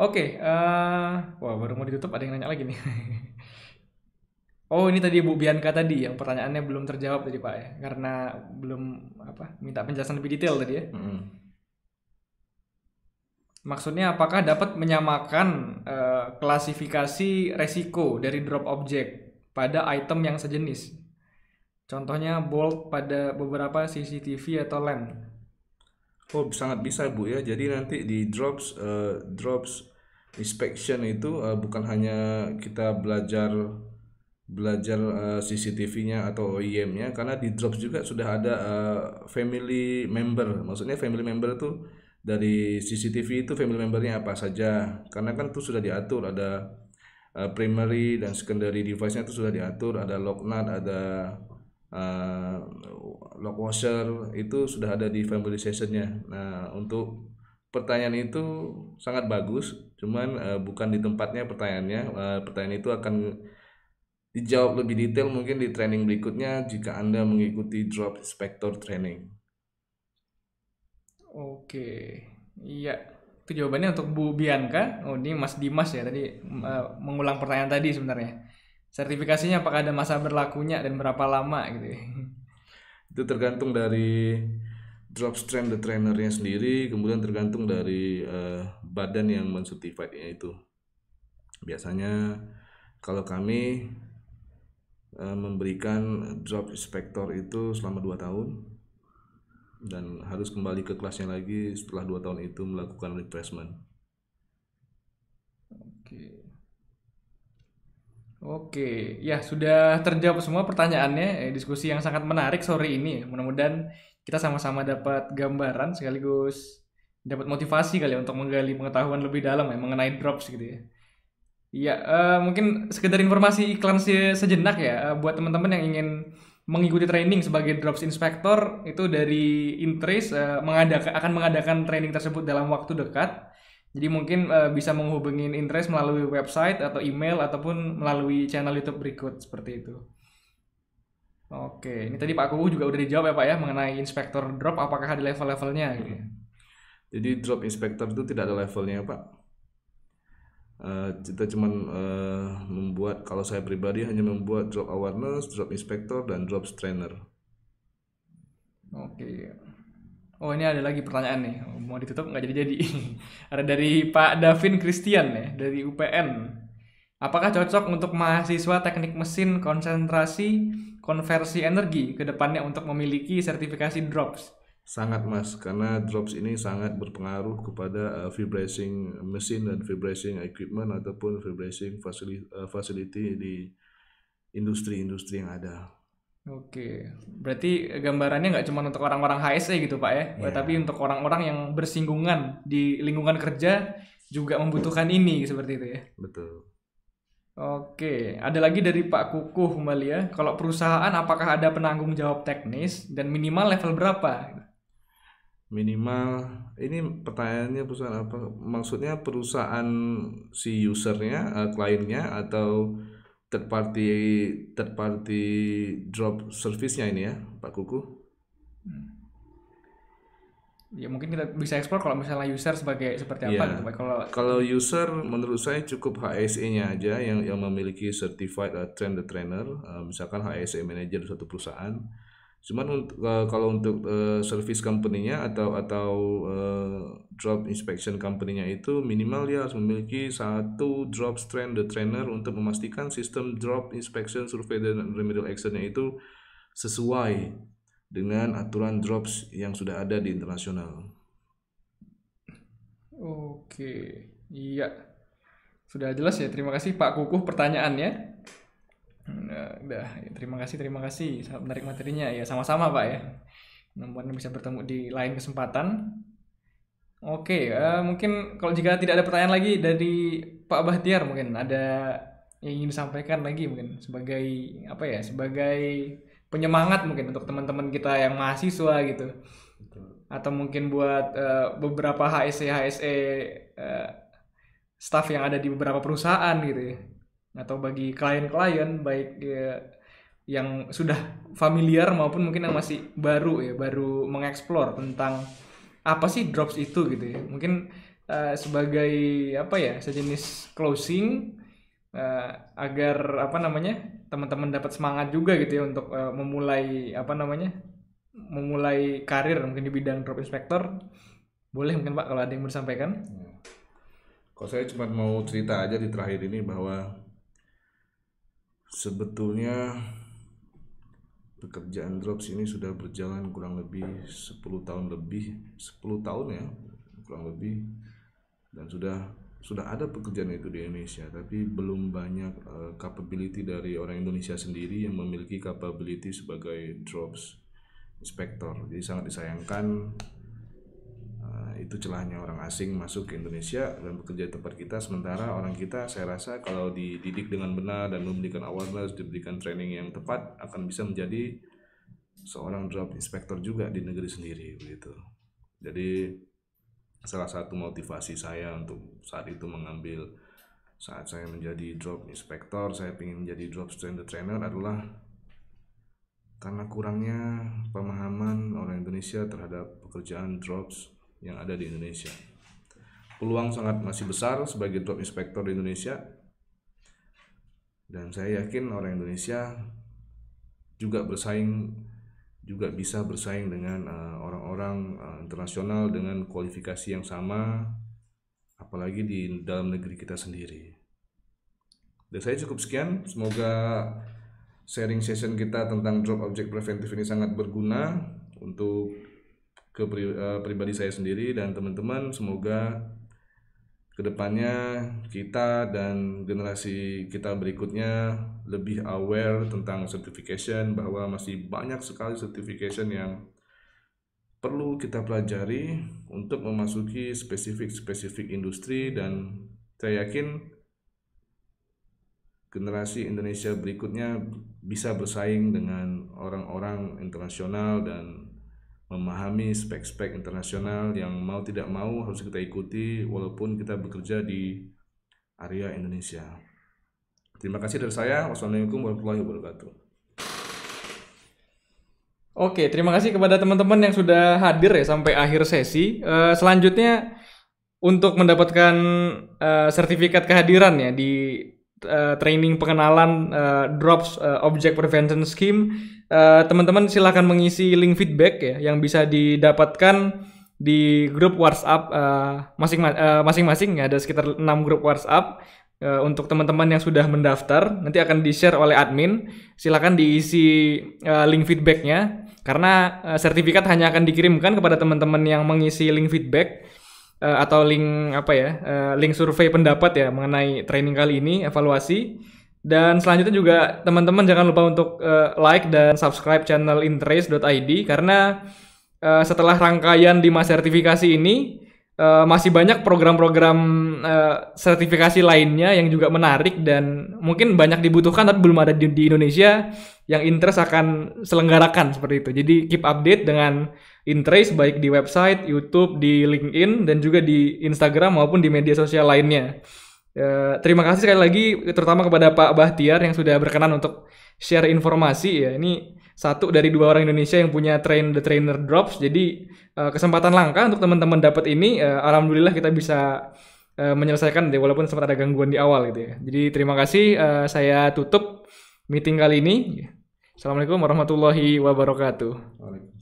Oke, uh, wah baru mau ditutup ada yang nanya lagi nih. *laughs* oh ini tadi Bu Bianca tadi yang pertanyaannya belum terjawab tadi Pak ya, karena belum apa minta penjelasan lebih detail tadi ya. Mm -hmm. Maksudnya apakah dapat menyamakan uh, klasifikasi resiko dari drop object pada item yang sejenis? Contohnya bolt pada beberapa CCTV atau lamp. Oh, sangat bisa Bu ya. Jadi nanti di drops uh, drops inspection itu uh, bukan hanya kita belajar belajar uh, CCTV-nya atau OEM-nya karena di drops juga sudah ada uh, family member. Maksudnya family member itu dari CCTV itu family membernya apa saja karena kan itu sudah diatur ada uh, primary dan secondary device-nya itu sudah diatur ada lock nut ada uh, lock washer itu sudah ada di family session-nya nah untuk pertanyaan itu sangat bagus cuman uh, bukan di tempatnya pertanyaannya uh, pertanyaan itu akan dijawab lebih detail mungkin di training berikutnya jika Anda mengikuti drop inspector training Oke, iya. Itu jawabannya untuk Bu Bianca. Oh, ini Mas Dimas ya tadi uh, mengulang pertanyaan tadi sebenarnya. sertifikasinya apakah ada masa berlakunya dan berapa lama gitu ya *laughs* Itu tergantung dari drop strength the trainernya sendiri, kemudian tergantung dari eh, badan yang mencertifiednya itu. Biasanya kalau kami eh, memberikan drop inspector itu selama 2 tahun dan harus kembali ke kelasnya lagi setelah dua tahun itu melakukan refreshment. Oke. Oke, ya sudah terjawab semua pertanyaannya. Eh, diskusi yang sangat menarik sore ini. Mudah-mudahan kita sama-sama dapat gambaran sekaligus dapat motivasi kali ya untuk menggali pengetahuan lebih dalam ya mengenai drops gitu ya. Iya, eh, mungkin sekedar informasi iklan se- sejenak ya eh, buat teman-teman yang ingin mengikuti training sebagai drops inspector itu dari Intrace eh, mengadakan akan mengadakan training tersebut dalam waktu dekat. Jadi mungkin eh, bisa menghubungi Intrace melalui website atau email ataupun melalui channel YouTube berikut seperti itu. Oke, ini tadi Pak Kuku juga udah dijawab ya Pak ya mengenai inspektor drop apakah ada level-levelnya gitu. Jadi drop inspector itu tidak ada levelnya Pak. Eh, kita cuman eh, membuat kalau saya pribadi hanya membuat drop awareness, drop inspector dan drop trainer. Oke. Oh ini ada lagi pertanyaan nih. Oh, Mau ditutup nggak jadi-jadi. *laughs* ada dari Pak Davin Christian ya dari UPN. Apakah cocok untuk mahasiswa teknik mesin konsentrasi konversi energi ke depannya untuk memiliki sertifikasi drops? Sangat mas, karena drops ini sangat berpengaruh kepada eh, vibracing mesin dan vibracing equipment ataupun vibracing facility, facility di industri-industri yang ada. Oke, berarti gambarannya nggak cuma untuk orang-orang HSE gitu Pak ya, Iya. tapi untuk orang-orang yang bersinggungan di lingkungan kerja juga membutuhkan ini seperti itu ya. Betul. Oke, ada lagi dari Pak Kukuh kembali ya. Kalau perusahaan apakah ada penanggung jawab teknis dan minimal level berapa? Minimal, ini pertanyaannya perusahaan apa? Maksudnya perusahaan si usernya, eh, kliennya atau third party third party drop service-nya ini ya, Pak Kuku? Ya mungkin kita bisa explore kalau misalnya user sebagai seperti apa Iya. gitu Pak. Kalau Kalau user menurut saya cukup HSE-nya aja yang yang memiliki certified uh, train the trainer, uh, misalkan HSE manager di suatu perusahaan. Cuman untuk uh, kalau untuk uh, service company-nya atau atau uh, drop inspection company-nya itu minimal dia harus memiliki satu drop train the trainer untuk memastikan sistem drop inspection survey dan remedial action-nya itu sesuai dengan aturan drops yang sudah ada di internasional. Oke, iya. Sudah jelas ya. Terima kasih Pak Kukuh pertanyaannya. Nah, udah, ya, terima kasih, terima kasih. Sangat menarik materinya. Ya, sama-sama Pak ya. Mudah-mudahan bisa bertemu di lain kesempatan. Oke, eh, mungkin kalau jika tidak ada pertanyaan lagi dari Pak Bahtiar mungkin ada yang ingin disampaikan lagi mungkin sebagai apa ya, sebagai penyemangat mungkin untuk teman-teman kita yang mahasiswa gitu atau mungkin buat eh, beberapa HSE HSE eh, staff yang ada di beberapa perusahaan gitu ya atau bagi klien-klien baik ya, yang sudah familiar maupun mungkin yang masih baru ya baru mengeksplor tentang apa sih drops itu gitu ya. Mungkin eh, sebagai apa ya sejenis closing eh, agar apa namanya teman-teman dapat semangat juga gitu ya untuk eh, memulai apa namanya memulai karir mungkin di bidang drop inspector. Boleh mungkin Pak kalau ada yang mau disampaikan? Kalau saya cuma mau cerita aja di terakhir ini bahwa sebetulnya pekerjaan drops ini sudah berjalan kurang lebih 10 tahun lebih 10 tahun ya kurang lebih. Dan sudah sudah ada pekerjaan itu di Indonesia tapi belum banyak eh, capability dari orang Indonesia sendiri yang memiliki capability sebagai drops inspector. Jadi sangat disayangkan Uh, itu celahnya orang asing masuk ke Indonesia dan bekerja di tempat kita. Sementara orang kita saya rasa kalau dididik dengan benar dan memberikan awareness diberikan training yang tepat akan bisa menjadi seorang drop inspector juga di negeri sendiri begitu. Jadi salah satu motivasi saya untuk saat itu mengambil saat saya menjadi drop inspector saya ingin menjadi drop trainer trainer adalah karena kurangnya pemahaman orang Indonesia terhadap pekerjaan drops yang ada di Indonesia. Peluang sangat masih besar sebagai drop inspector di Indonesia. dan saya yakin orang Indonesia juga bersaing juga bisa bersaing dengan uh, orang-orang uh, internasional dengan kualifikasi yang sama apalagi di dalam negeri kita sendiri. Dan saya cukup sekian, semoga sharing session kita tentang drop object preventif ini sangat berguna untuk ke uh, pribadi saya sendiri dan teman-teman semoga ke depannya kita dan generasi kita berikutnya lebih aware tentang certification bahwa masih banyak sekali certification yang perlu kita pelajari untuk memasuki spesifik-spesifik industri. Dan saya yakin generasi Indonesia berikutnya bisa bersaing dengan orang-orang internasional dan memahami spek-spek internasional yang mau tidak mau harus kita ikuti walaupun kita bekerja di area Indonesia. Terima kasih dari saya. Wassalamualaikum warahmatullahi wabarakatuh. Oke, terima kasih kepada teman-teman yang sudah hadir ya sampai akhir sesi. Uh, selanjutnya untuk mendapatkan uh, sertifikat kehadiran ya di uh, training pengenalan uh, Drops uh, Object Prevention Scheme. Teman eh, teman-teman silahkan mengisi link feedback ya yang bisa didapatkan di grup WhatsApp uh, masing-masing uh, ada sekitar 6 grup WhatsApp uh, untuk teman-teman yang sudah mendaftar. Nanti akan di-share oleh admin. Silahkan diisi uh, link feedbacknya. Karena uh, sertifikat hanya akan dikirimkan kepada teman-teman yang mengisi link feedback uh, atau link apa ya uh, link survei pendapat ya mengenai training kali ini evaluasi dan selanjutnya juga teman-teman jangan lupa untuk uh, like dan subscribe channel intrace.id karena uh, setelah rangkaian 5 sertifikasi ini uh, masih banyak program-program uh, sertifikasi lainnya yang juga menarik dan mungkin banyak dibutuhkan tapi belum ada di, di Indonesia yang interest akan selenggarakan seperti itu. Jadi keep update dengan Intrace baik di website, YouTube, di LinkedIn dan juga di Instagram maupun di media sosial lainnya. Ya, terima kasih sekali lagi terutama kepada Pak Bahtiar yang sudah berkenan untuk share informasi ya. Ini satu dari dua orang Indonesia yang punya train the trainer drops. Jadi uh, kesempatan langka untuk teman-teman dapat ini. Uh, Alhamdulillah kita bisa uh, menyelesaikan deh walaupun sempat ada gangguan di awal gitu ya. Jadi terima kasih. Uh, saya tutup meeting kali ini. Assalamualaikum warahmatullahi wabarakatuh. Waalaikumsalam.